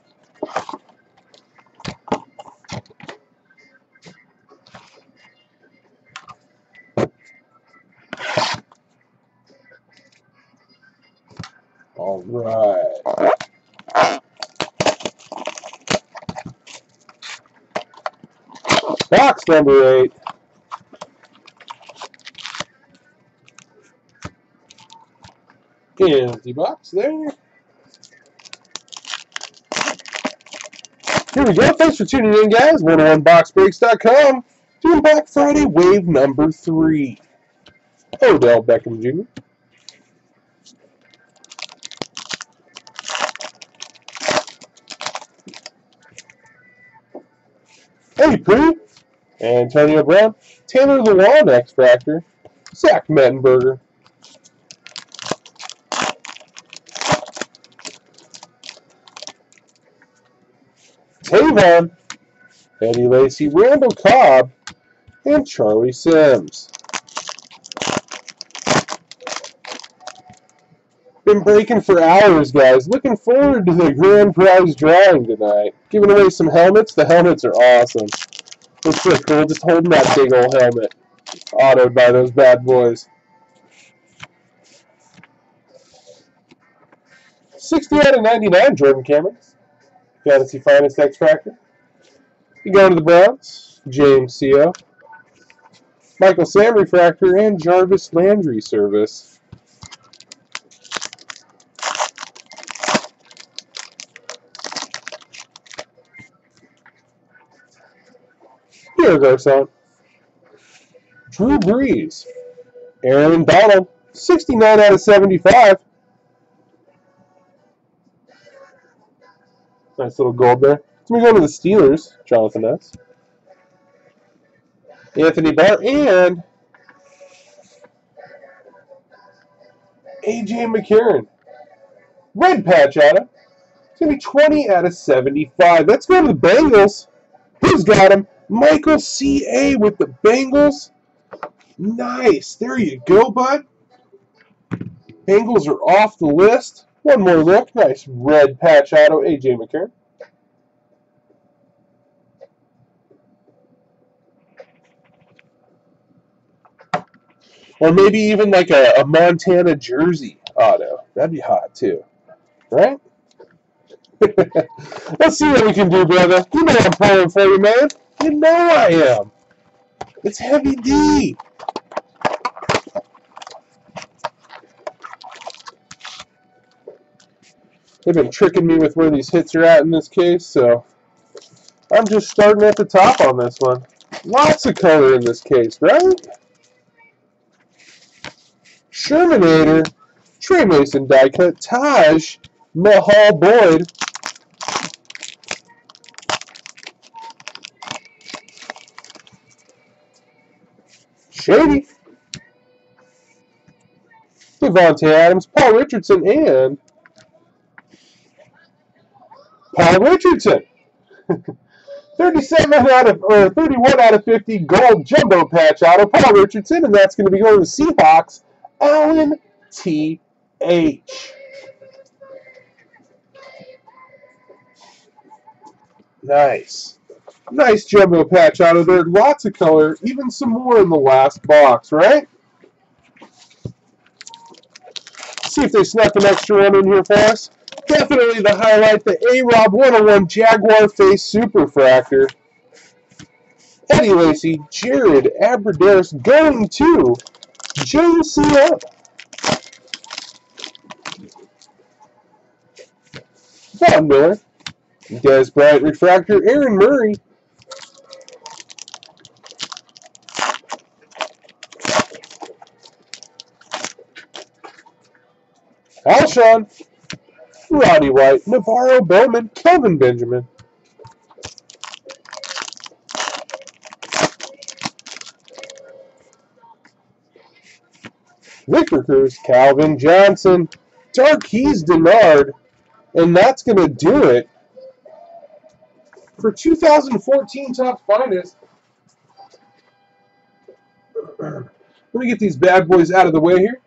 A: Right. Box number eight. Empty box there. Here we go. Thanks for tuning in, guys. 101boxbreaks.com. Doing Black Friday wave number three. Odell Beckham Jr. Hey, Pooh. Antonio Brown. Taylor Lewan, X Factor. Zach Mettenberger. Tavon. Eddie Lacy. Randall Cobb. And Charlie Sims. Been breaking for hours, guys. Looking forward to the grand prize drawing tonight. Giving away some helmets. The helmets are awesome. Looks really cool. Just holding that big old helmet. Autoed by those bad boys. 60 out of 99, Jordan Cameron. Fantasy Finest X Factor. You go to the Browns. James C.O. Michael Sam Refractor and Jarvis Landry Service. Here goes on. Drew Brees. Aaron Donald. 69 out of 75. Nice little gold there. So we go to the Steelers, Jonathan S. Anthony Barr and AJ McCarron. Red patch out of. It's going to be 20 out of 75. Let's go to the Bengals. Who's got him? Michael C.A. with the Bengals. Nice. There you go, bud. Bengals are off the list. One more look. Nice red patch auto, A.J. McCarron. Or maybe even like a, a Montana jersey auto. That'd be hot too. Right? Let's see what we can do, brother. You know I'm pulling for you, man. You know I am. It's Heavy D. They've been tricking me with where these hits are at in this case, so I'm just starting at the top on this one. Lots of color in this case, right? Shermanator, Tre Mason die cut, Taj, Mahal Boyd, Shady, Davante Adams, Paul Richardson, and Paul Richardson. 37 out of or 31 out of 50 gold jumbo patch out of Paul Richardson, and that's going to be going to Seahawks. Alan T. H. Nice. Nice jumbo patch out of there. Lots of color. Even some more in the last box, right? See if they snuck an extra one in here for us. Definitely the highlight, the A-Rob 101 Jaguar Face Superfractor. Eddie Lacy, Jared Abbrederis going to JCM. Von Miller, Dez Bryant Refractor, Aaron Murray, Alshon, Roddy White, NaVorro Bowman, Kelvin Benjamin. Victor Calvin Johnson, Darqueze Dennard, and that's going to do it for 2014 Topps Finest. Let me get these bad boys out of the way here.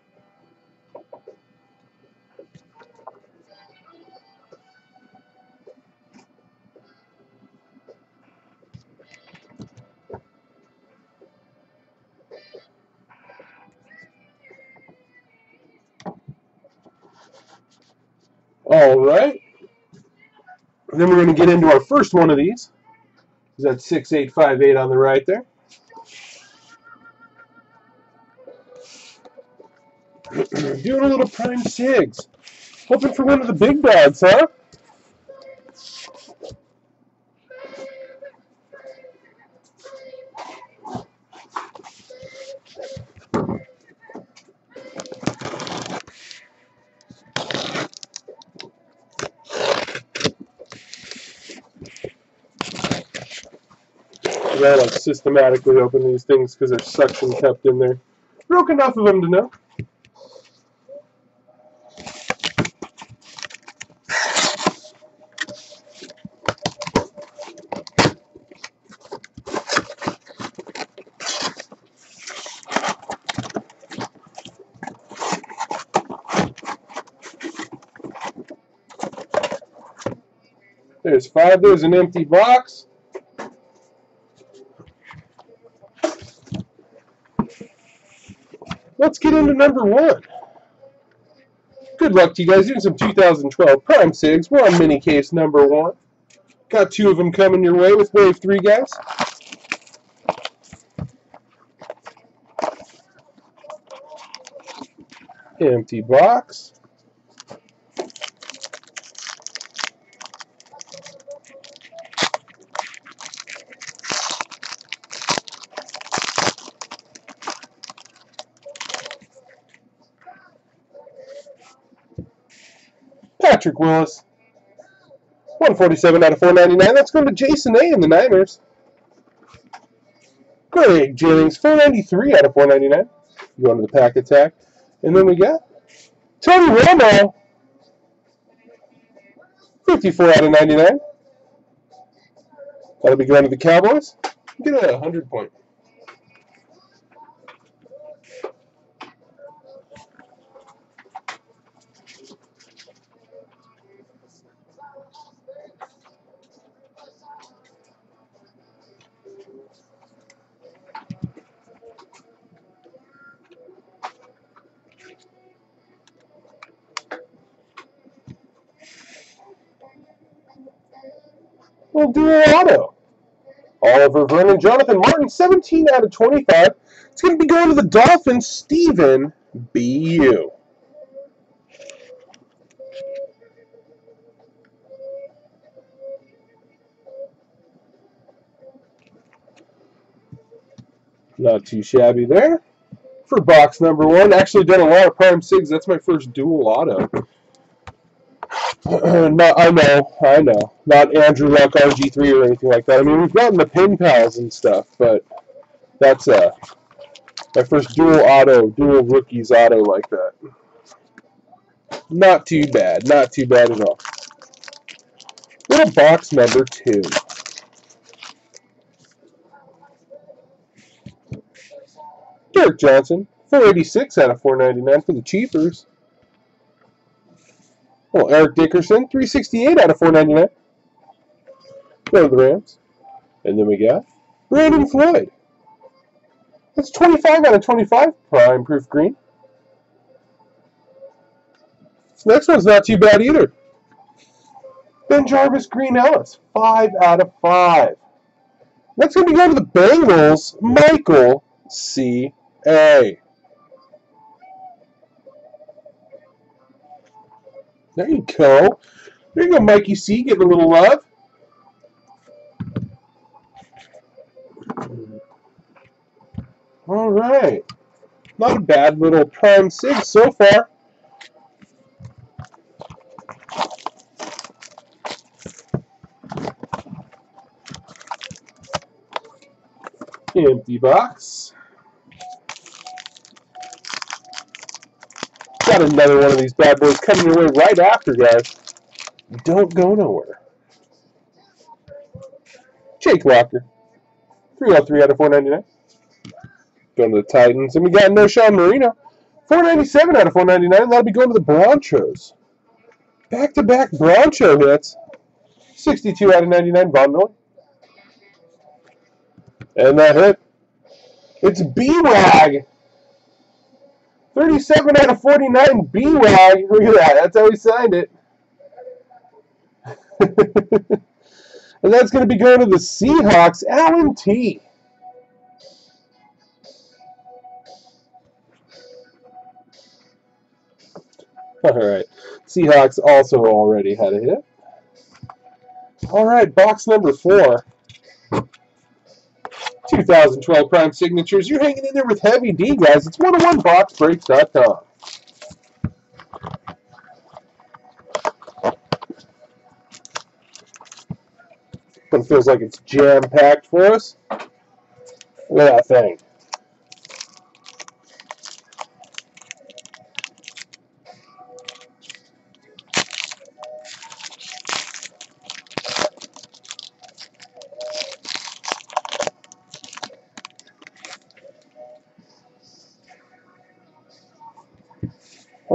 A: All right. And then we're going to get into our first one of these. Is that 6858 on the right there. Doing a little prime sigs. Hoping for one of the big dogs, huh? I like systematically open these things because there's suction kept in there. Broke enough of them to know. There's five. There's an empty box. Let's get into number one. Good luck to you guys doing some 2012 Prime Sigs. We're on mini case number one. Got two of them coming your way with Wave 3, guys. Empty box. Patrick Willis. 147 out of 499. That's going to Jason A. in the Niners. Greg Jennings, 493 out of 499. Going to the pack attack. And then we got Tony Romo, 54 out of 99. That'll be going to the Cowboys. Get a 100 point. We'll do. Oliver Vernon, Jonathan Martin, 17 out of 25. It's going to be going to the Dolphins, Stephen B.U. Not too shabby there. For box number one, actually done a lot of Prime Sigs. That's my first dual auto. not, I know, I know. Not Andrew Luck RG3 or anything like that. I mean, we've gotten the pin pals and stuff, but that's uh, my first dual auto, dual rookies auto like that. Not too bad. Not too bad at all. Little box number two. Derrick Johnson, 486 out of 499 for the Chiefers. Well, Eric Dickerson, 368 out of 499. Go to the Rams. And then we got Brandon Floyd. That's 25 out of 25 prime proof green. Next one's not too bad either. BenJarvus Green Ellis, 5 out of 5. Next going to going to the Bengals, Michael C. There you go. There you go, Mikey C. Getting a little love. All right. Not a bad little prime sig so far. Empty box. Got another one of these bad boys coming your way right after, guys. Don't go nowhere. Jake Locker. 303 out of 499. Going to the Titans. And we got no Sean Marino. 497 out of 499. That'll be going to the Broncos. Back-to-back Bronco hits. 62 out of 99. Von Miller. And that hit. It's B-Wag. 37 out of 49 B-Wag. Look at that. That's how he signed it. and that's going to be going to the Seahawks. Alan T. All right. Seahawks also already had a hit. All right, box number four. 2012 Prime Signatures. You're hanging in there with Heavy D, guys. It's 101boxbreaks.com. But it feels like it's jam-packed for us. Look at that thing.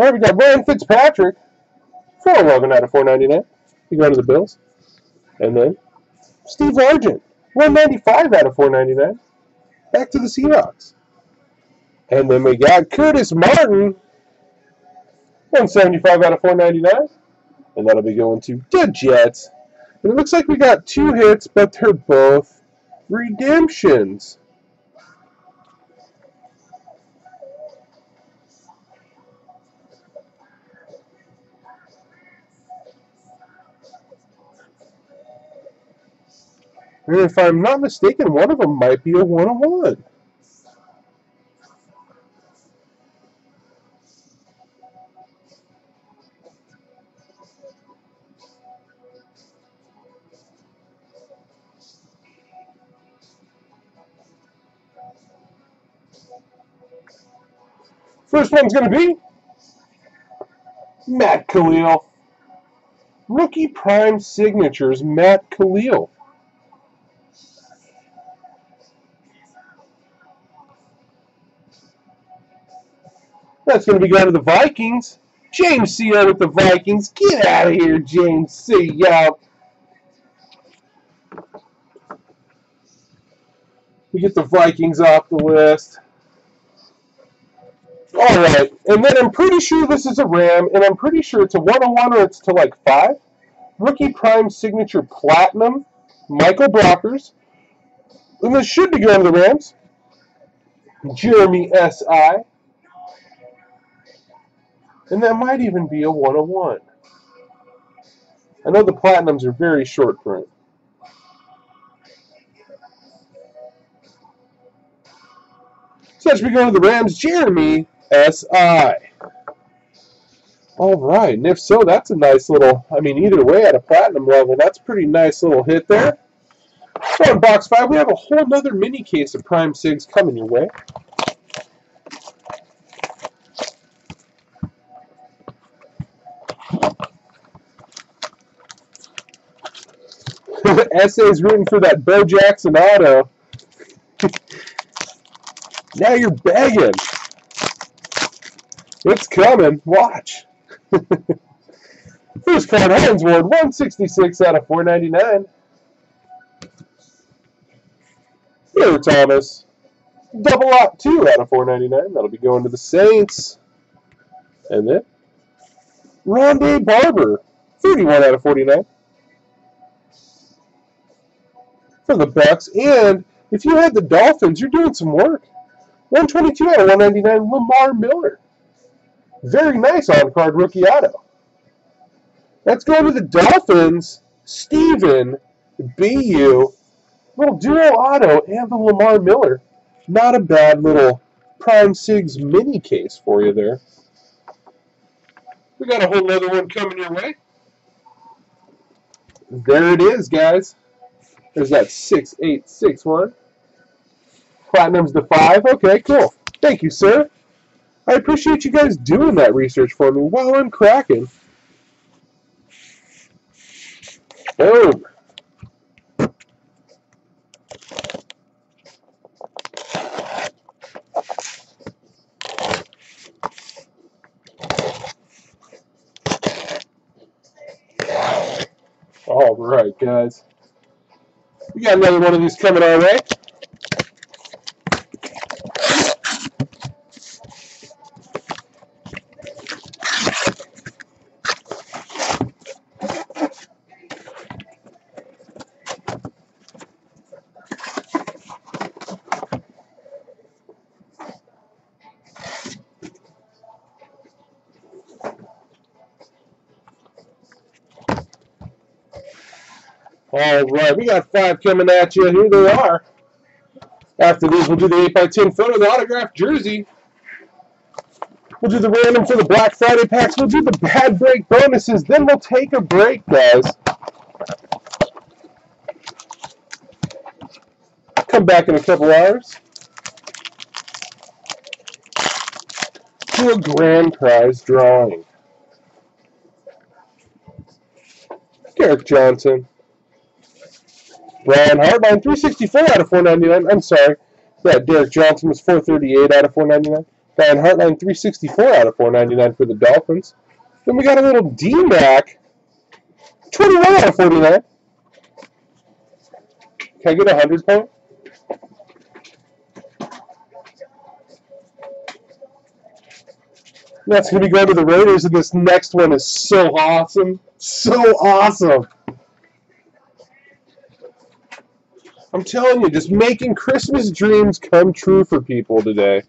A: All right, we got Ryan Fitzpatrick, 411 out of 499. We go to the Bills. And then Steve Largent, 195 out of 499. Back to the Seahawks. And then we got Curtis Martin, 175 out of 499. And that'll be going to the Jets. And it looks like we got two hits, but they're both redemptions. And if I'm not mistaken, one of them might be a one-on-one. First one's going to be Matt Kalil. Rookie Prime Signatures, Matt Kalil. That's going to be going to the Vikings. James C.O. with the Vikings. Get out of here, James C.O. We get the Vikings off the list. Alright, and then I'm pretty sure this is a Ram, and I'm pretty sure it's a 101 or it's to like 5. Rookie Prime Signature Platinum, Michael Brockers. And this should be going to the Rams. Jeremy S.I. And that might even be a 101. I know the Platinums are very short print. So as we go to the Rams, Jeremy S.I. All right, and if so, that's a nice little, I mean, either way at a platinum level, that's pretty nice little hit there. So in box five, we have a whole nother mini case of Prime Sigs coming your way. Essay's rooting for that Bo Jackson auto. now you're begging. It's coming. Watch. First card, Hines Ward, 166 out of 499. Pierre Thomas. Double lot two out of 499. That'll be going to the Saints. And then Rondé Barber, 31 out of 49 for the Bucks. And if you had the Dolphins, you're doing some work. 122 out of 199, Lamar Miller. Very nice on card rookie auto. Let's go to the Dolphins. Steven BU. Little duo auto and the Lamar Miller. Not a bad little Prime Sigs mini case for you there. We got a whole other one coming your way. There it is, guys. There's that 6861. Platinum's the 5. Okay, cool. Thank you, sir. I appreciate you guys doing that research for me while I'm cracking. Boom. All right, guys. We got another one of these coming our way. All right, we got five coming at you. Here they are. After these, we'll do the 8x10 photo, the autographed jersey. We'll do the random for the Black Friday packs. We'll do the bad break bonuses. Then we'll take a break, guys. Come back in a couple hours. Do a grand prize drawing. Derrick Johnson. Brian Hartline, 364 out of 499. I'm sorry. Yeah, Derrick Johnson was 438 out of 499. Brian Hartline, 364 out of 499 for the Dolphins. Then we got a little D-Mac, 21 out of 49. Can I get a 100 point? That's going to be going to the Raiders, and this next one is so awesome. So awesome. I'm telling you, just making Christmas dreams come true for people today.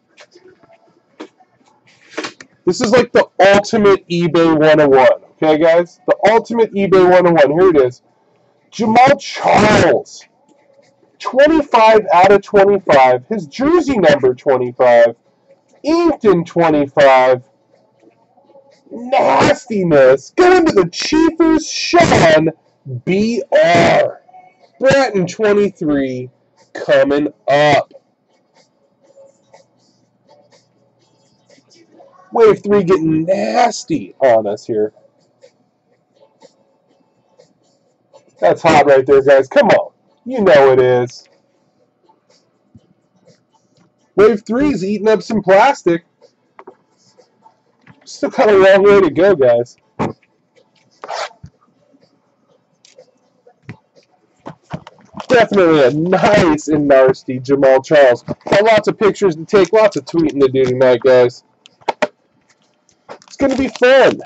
A: This is like the ultimate eBay 101. Okay, guys? The ultimate eBay 101. Here it is. Jamaal Charles. 25 out of 25. His jersey number 25. Inked in 25. Nastiness. Going to the Chiefers, Sean B.R. Bratton 23 coming up. Wave 3 getting nasty on us here. That's hot right there, guys. Come on. You know it is. Wave 3 is eating up some plastic. Still got a long way to go, guys. Definitely a nice and nasty Jamaal Charles. Got lots of pictures to take, lots of tweeting to do tonight, guys. It's going to be fun.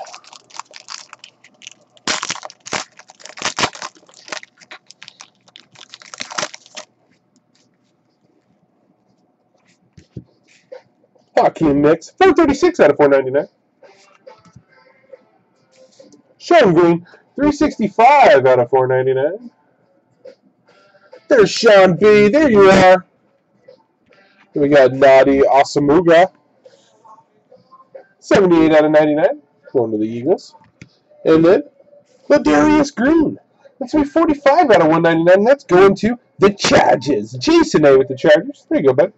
A: Hakeem Nicks, 436 out of 499. Sean Green, 365 out of 499. There's Sean B. There you are. We got Nnamdi Asomugha. 78 out of 99. Going to the Eagles. And then Ladarius Green. That's be 45 out of 199. That's going to the Chargers. Jason A with the Chargers. There you go, bud.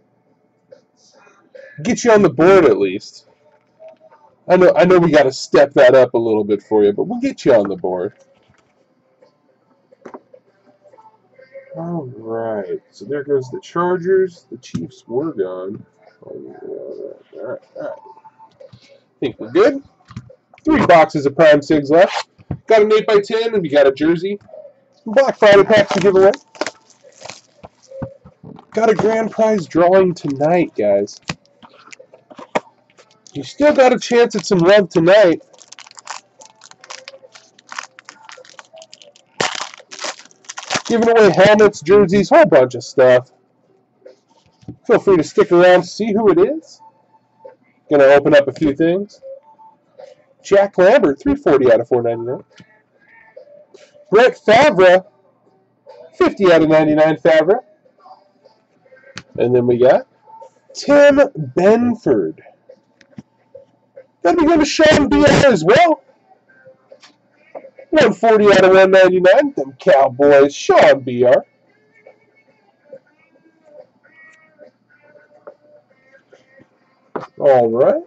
A: Get you on the board at least. I know I know we got to step that up a little bit for you, but we'll get you on the board. All right, so there goes the Chargers. The Chiefs were gone. All right, all right, all right. I think we're good. Three boxes of Prime Sigs left. Got an 8x10, and we got a jersey. Black Friday packs to give away. Got a grand prize drawing tonight, guys. You still got a chance at some love tonight. Giving away helmets, jerseys, whole bunch of stuff. Feel free to stick around see who it is. Gonna open up a few things. Jack Lambert, 340 out of 499. Brett Favre, 50 out of 99 Favre. And then we got Tim Benford. Gotta be going to Sean B as well. 140 out of 199. Them Cowboys. Sean BR. All right.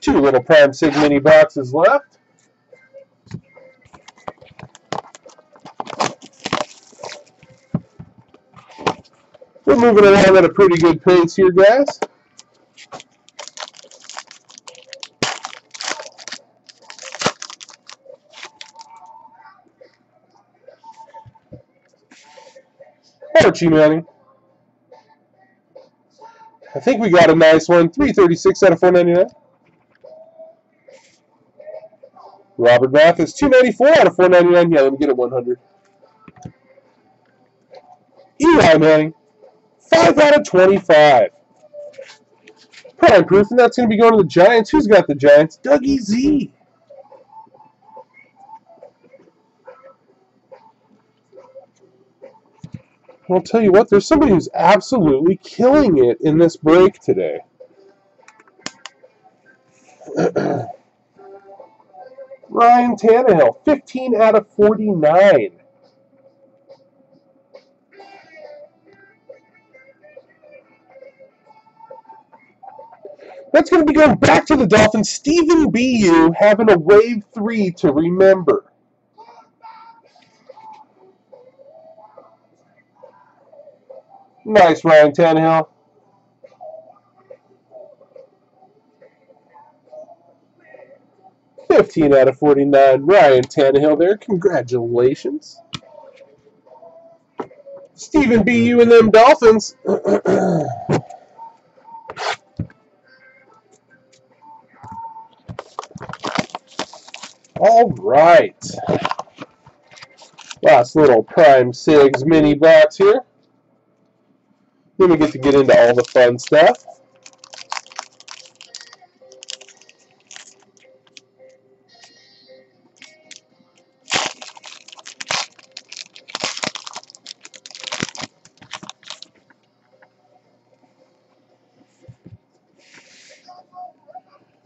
A: Two little Prime Sig mini boxes left. We're moving along at a pretty good pace here, guys. Archie Manning. I think we got a nice one. 336 out of 499. Robert Mathis, 294 out of 499. Yeah, let me get it 100. Eli Manning, 5 out of 25. Prime proof, and that's going to be going to the Giants. Who's got the Giants? Dougie Z. I'll tell you what, there's somebody who's absolutely killing it in this break today. Ryan Tannehill, 15 out of 49. That's going to be going back to the Dolphins. Stephen B.U. having a wave three to remember. Nice, Ryan Tannehill. Fifteen out of forty-nine. Ryan Tannehill there. Congratulations. Stephen B. You and them Dolphins. All right. Last little Prime Sigs mini box here. Then we get to get into all the fun stuff.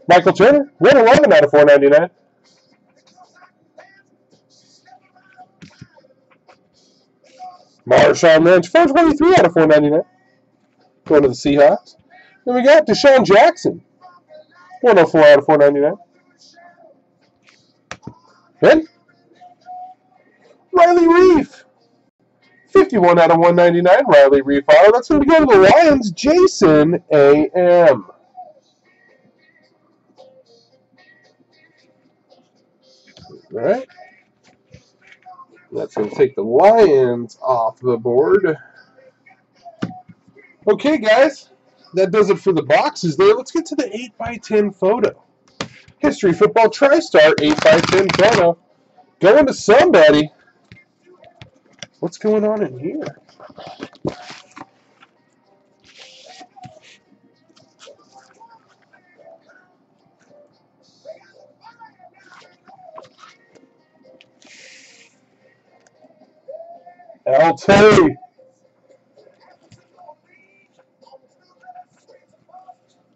A: Michael Turner, 111 out of 499. Marshawn Lynch, 423 out of 499 going to the Seahawks. Then we got DeSean Jackson, 104 out of 499. Then Riley Reiff, 51 out of 199. Riley Reiff auto. That's going to go to the Lions. Jason A.M. All right. That's going to take the Lions off the board. Okay, guys, that does it for the boxes there. Let's get to the 8x10 photo. History Football TriStar 8x10 photo. Going to somebody. What's going on in here? LT.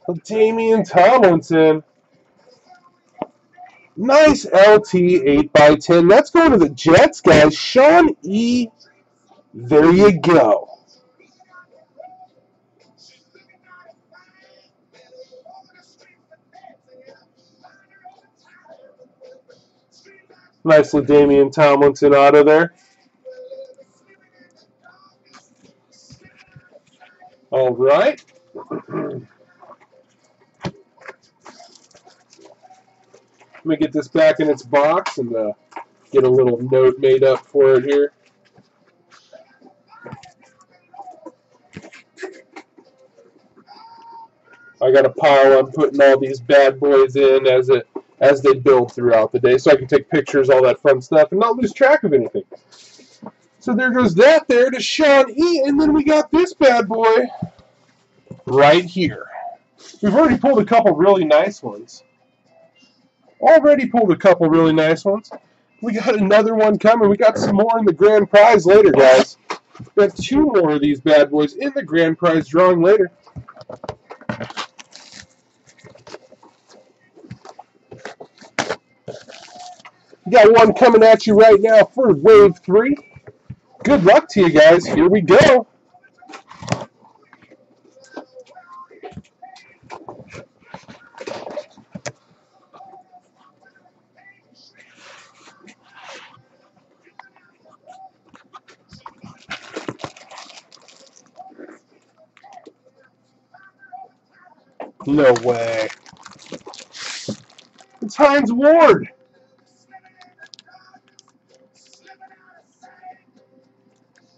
A: LaDainian Tomlinson. Nice LT 8x10. Let's go to the Jets, guys. Sean E. There you go. Nicely LaDainian Tomlinson out of there. All right. Let me get this back in its box and uh, get a little note made up for it here. I got a pile I'm putting all these bad boys in as it as they build throughout the day so I can take pictures, all that fun stuff, and not lose track of anything. So there goes that there to Sean E. And then we got this bad boy right here. We've already pulled a couple really nice ones. Already pulled a couple really nice ones. We got another one coming. We got some more in the grand prize later, guys. We got two more of these bad boys in the grand prize drawing later. We got one coming at you right now for wave three. Good luck to you guys. Here we go. No way. It's Hines Ward.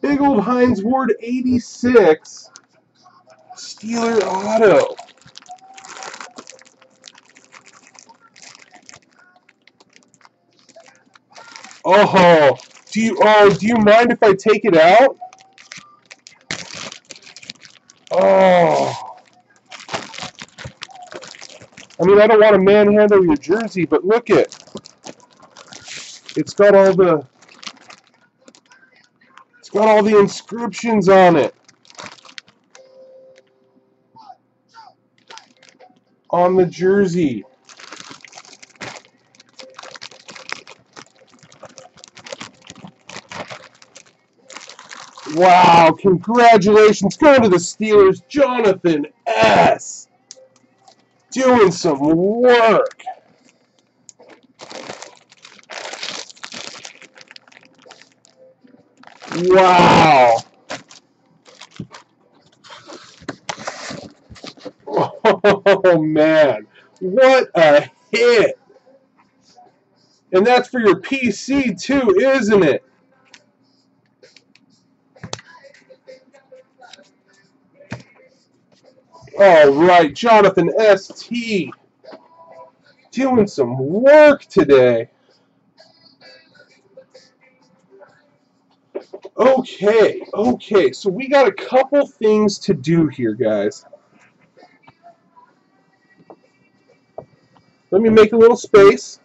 A: Big old Hines Ward 86. Steeler Auto. Oh, do you oh do you mind if I take it out? Oh. I mean, I don't want to manhandle your jersey, but look it. It's got all the it's got all the inscriptions on it. On the jersey. Wow, congratulations. Going to the Steelers, Jonathan S. Doing some work. Wow. Oh, man. What a hit. And that's for your PC, too, isn't it? All right, Jonathan ST doing some work today. Okay, okay, so we got a couple things to do here, guys. Let me make a little space.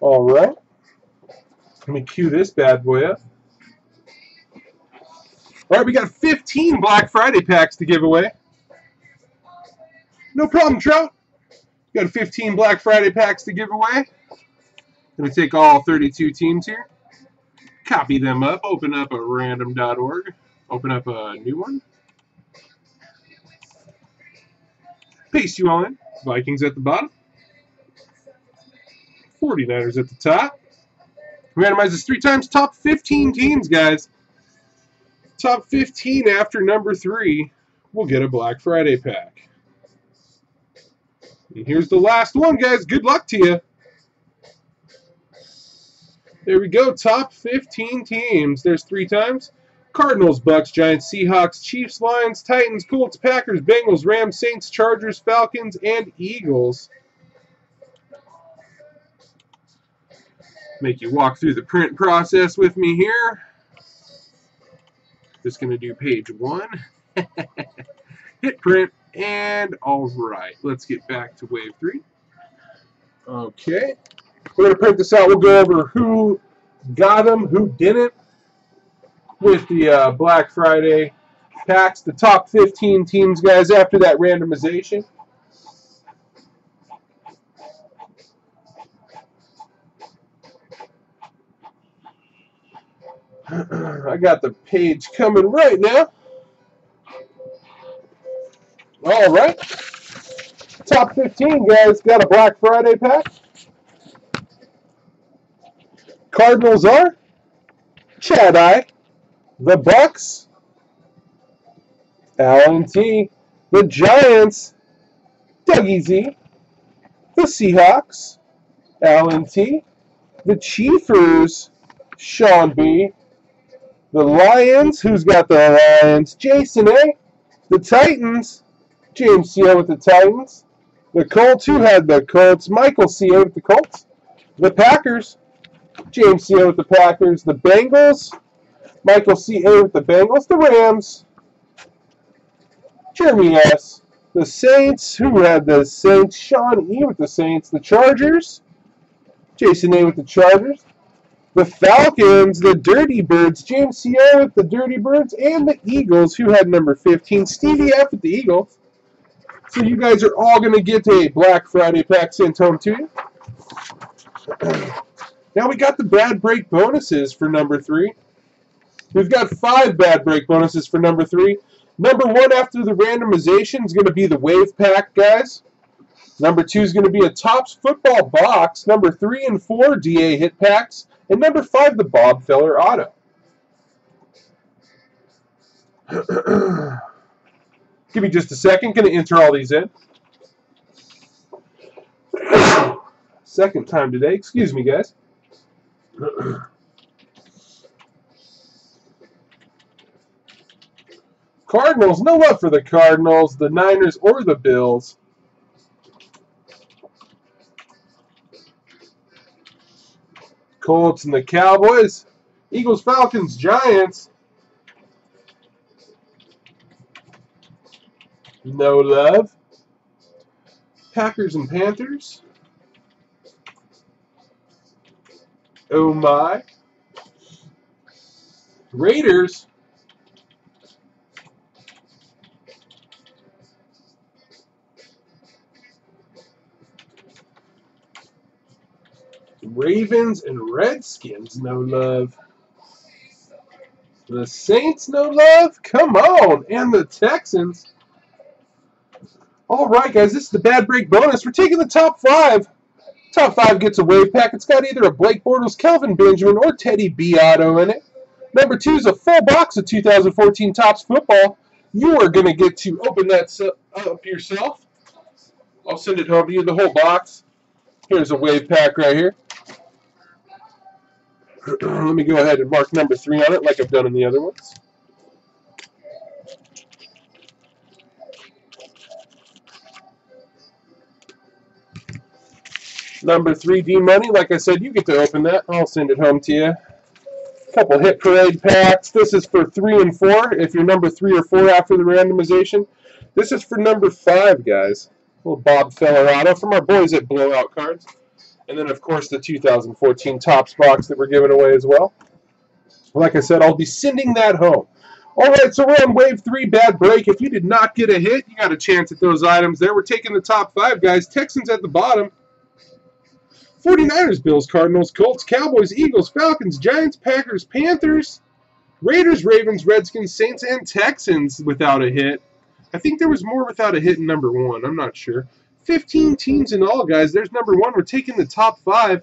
A: All right. Let me cue this bad boy up. All right, we got 15 Black Friday packs to give away. No problem, Trout. Got 15 Black Friday packs to give away. Going to take all 32 teams here, copy them up, open up a random.org, open up a new one, paste you all in. Vikings at the bottom, 49ers at the top. Randomizes three times, top 15 teams, guys. Top 15 after number three will get a Black Friday pack. And here's the last one, guys. Good luck to you. There we go. Top 15 teams. There's three times. Cardinals, Bucks, Giants, Seahawks, Chiefs, Lions, Titans, Colts, Packers, Bengals, Rams, Saints, Chargers, Falcons, and Eagles. Make you walk through the print process with me here. Just going to do page one. Hit print. And all right, let's get back to wave three. Okay, we're going to print this out. We'll go over who got them, who didn't, with the uh, Black Friday packs, the top 15 teams, guys, after that randomization. I got the page coming right now. All right. Top 15, guys, got a Black Friday pack. Cardinals are Chad I, the Bucks, Alan T, the Giants, Dougie Z, the Seahawks, Alan T, the Chiefers, Sean B, The Lions, who's got the Lions? Jason A. The Titans, James C.O. with the Titans. The Colts, who had the Colts? Michael C.A. with the Colts. The Packers, James C.A. with the Packers. The Bengals, Michael C.A. with the Bengals. The Rams, Jeremy S. The Saints, who had the Saints? Sean E. with the Saints. The Chargers, Jason A. with the Chargers. The Falcons, the Dirty Birds, James C.O. with the Dirty Birds, and the Eagles, who had number 15, Stevie F. with the Eagles. So you guys are all going to get a Black Friday pack sent home to you. Now we got the bad break bonuses for number three. We've got five bad break bonuses for number three. Number one after the randomization is going to be the wave pack, guys. Number two is going to be a Topps football box. Number three and four, DA hit packs. And number five, the Bob Feller auto. Give me just a second. Going to enter all these in. Second time today. Excuse me, guys. Cardinals, no love for the Cardinals, the Niners, or the Bills. Colts and the Cowboys. Eagles, Falcons, Giants. No love. Packers and Panthers. Oh my. Raiders. Ravens and Redskins, no love. The Saints, no love? Come on. And the Texans. All right, guys, this is the bad break bonus. We're taking the top five. Top five gets a wave pack. It's got either a Blake Bortles, Kelvin Benjamin, or Teddy B Otto in it. Number two is a full box of 2014 Topps football. You are going to get to open that up yourself. I'll send it home to you, the whole box. Here's a wave pack right here. Let me go ahead and mark number three on it like I've done in the other ones. Number 3D money, like I said, you get to open that. I'll send it home to you. Couple hit parade packs. This is for three and four. If you're number three or four after the randomization, this is for number five, guys. Little Bob Feller auto from our boys at Blowout Cards. And then, of course, the 2014 Topps box that we're giving away as well. Like I said, I'll be sending that home. All right, so we're on wave three, bad break. If you did not get a hit, you got a chance at those items there. We're taking the top five, guys. Texans at the bottom. 49ers, Bills, Cardinals, Colts, Cowboys, Eagles, Falcons, Giants, Packers, Panthers, Raiders, Ravens, Redskins, Saints, and Texans without a hit. I think there was more without a hit in number one. I'm not sure. 15 teams in all, guys. There's number one. We're taking the top five.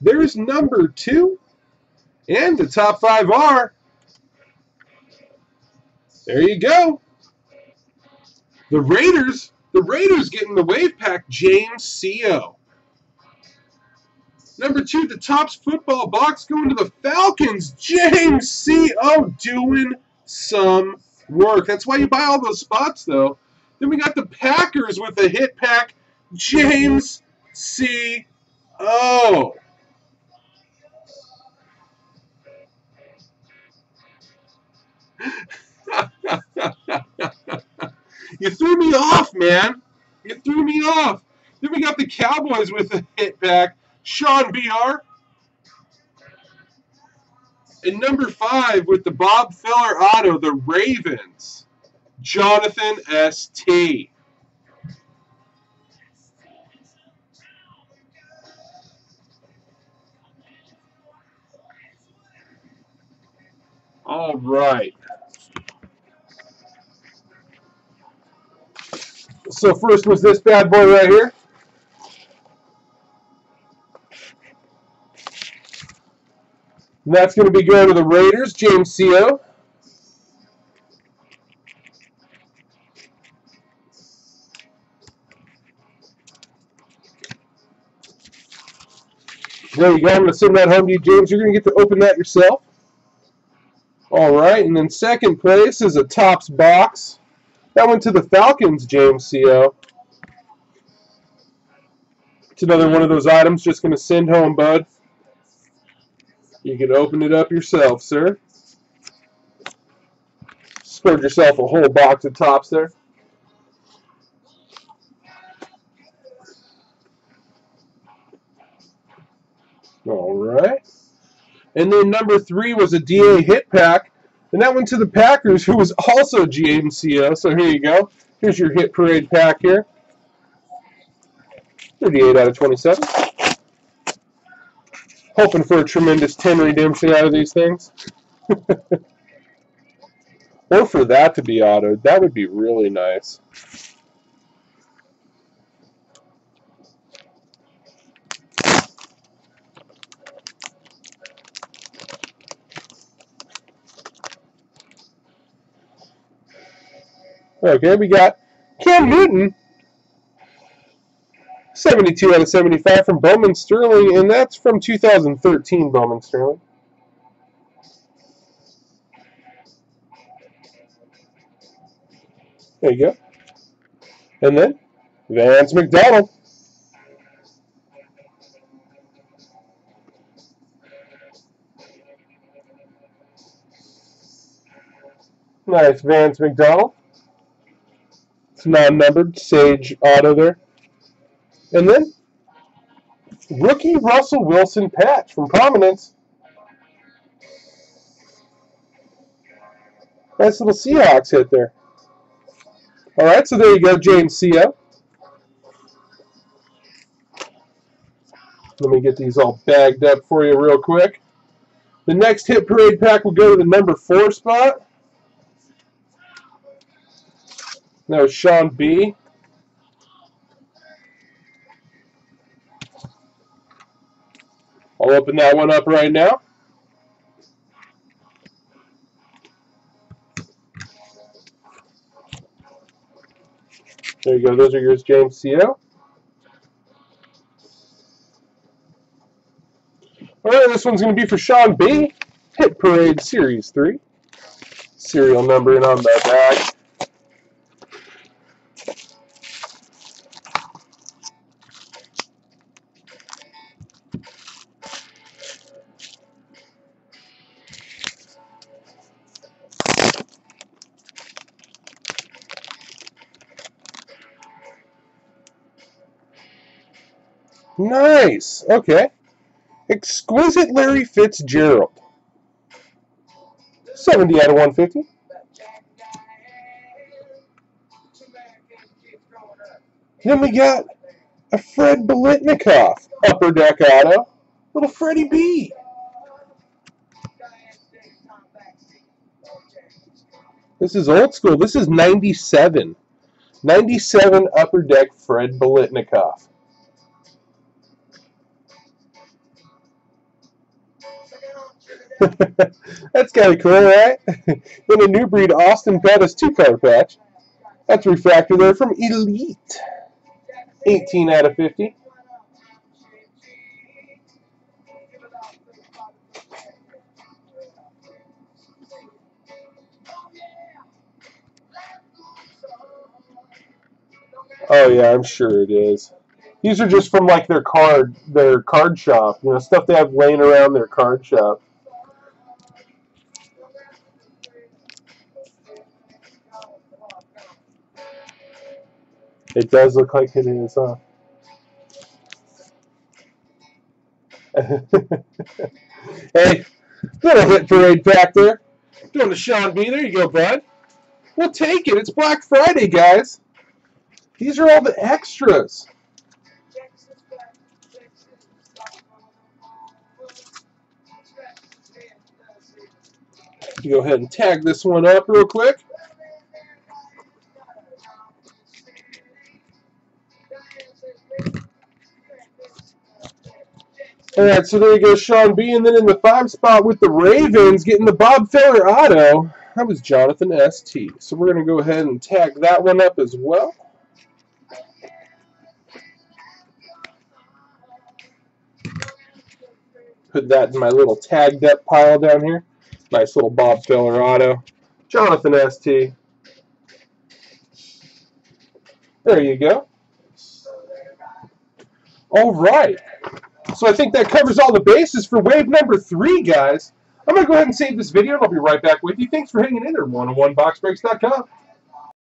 A: There's number two. And the top five are. There you go. The Raiders. The Raiders getting the wave pack. James C.O. Number two, the Topps football box going to the Falcons. James C.O. doing some work. That's why you buy all those spots, though. Then we got the Packers with the hit pack. James C.O. you threw me off, man. You threw me off. Then we got the Cowboys with the hit pack. Sean BR. And number five with the Bob Feller auto, the Ravens, Jonathan S.T. All right. So first was this bad boy right here. And that's going to be going to the Raiders, James C.O. There you go. I'm going to send that home to you, James. You're going to get to open that yourself. All right, and then second place is a Topps box. That went to the Falcons, James Co. It's another one of those items just going to send home, bud. You can open it up yourself, sir. Scored yourself a whole box of Topps there. All right. And then number three was a DA hit pack. And that went to the Packers, who was also GMCO. So here you go. Here's your hit parade pack here. 38 out of 27. Hoping for a tremendous 10 redemption out of these things. or for that to be autoed. That would be really nice. Okay, we got Cam Newton. 72 out of 75 from Bowman Sterling, and that's from 2013 Bowman Sterling. There you go. And then Vance McDonald. Nice Vance McDonald non-numbered Sage auto there. And then rookie Russell Wilson patch from Prominence. Nice little Seahawks hit there. All right, so there you go, James Co. Let me get these all bagged up for you real quick. The next hit parade pack will go to the number four spot. Was Sean B. I'll open that one up right now. There you go. Those are yours, James Co. All right, this one's going to be for Sean B. Hit Parade Series 3. Serial numbering on the back. Nice. Okay. Exquisite Larry Fitzgerald. 70 out of 150. Then we got a Fred Biletnikoff upper deck auto. Little Freddie B. This is old school. This is 97. 97 upper deck Fred Biletnikoff. That's kind of cool, right? then a new breed Austin Pettis two-color patch. That's refractor there from Elite. 18 out of 50. Oh yeah, I'm sure it is. These are just from like their card, their card shop. You know, stuff they have laying around their card shop. It does look like it is, huh? hey, little hit parade there. Doing the Sean B. There you go, bud. We'll take it. It's Black Friday, guys. These are all the extras. Go ahead and tag this one up real quick. All right, so there you go, Sean B. And then in the five spot with the Ravens, getting the Bob Feller auto, that was Jonathan S.T. So we're going to go ahead and tag that one up as well. Put that in my little tagged up pile down here. Nice little Bob Feller auto. Jonathan ST. There you go. All right. So I think that covers all the bases for wave number three, guys. I'm going to go ahead and save this video, and I'll be right back with you. Thanks for hanging in there, oneofoneboxbreaks.com.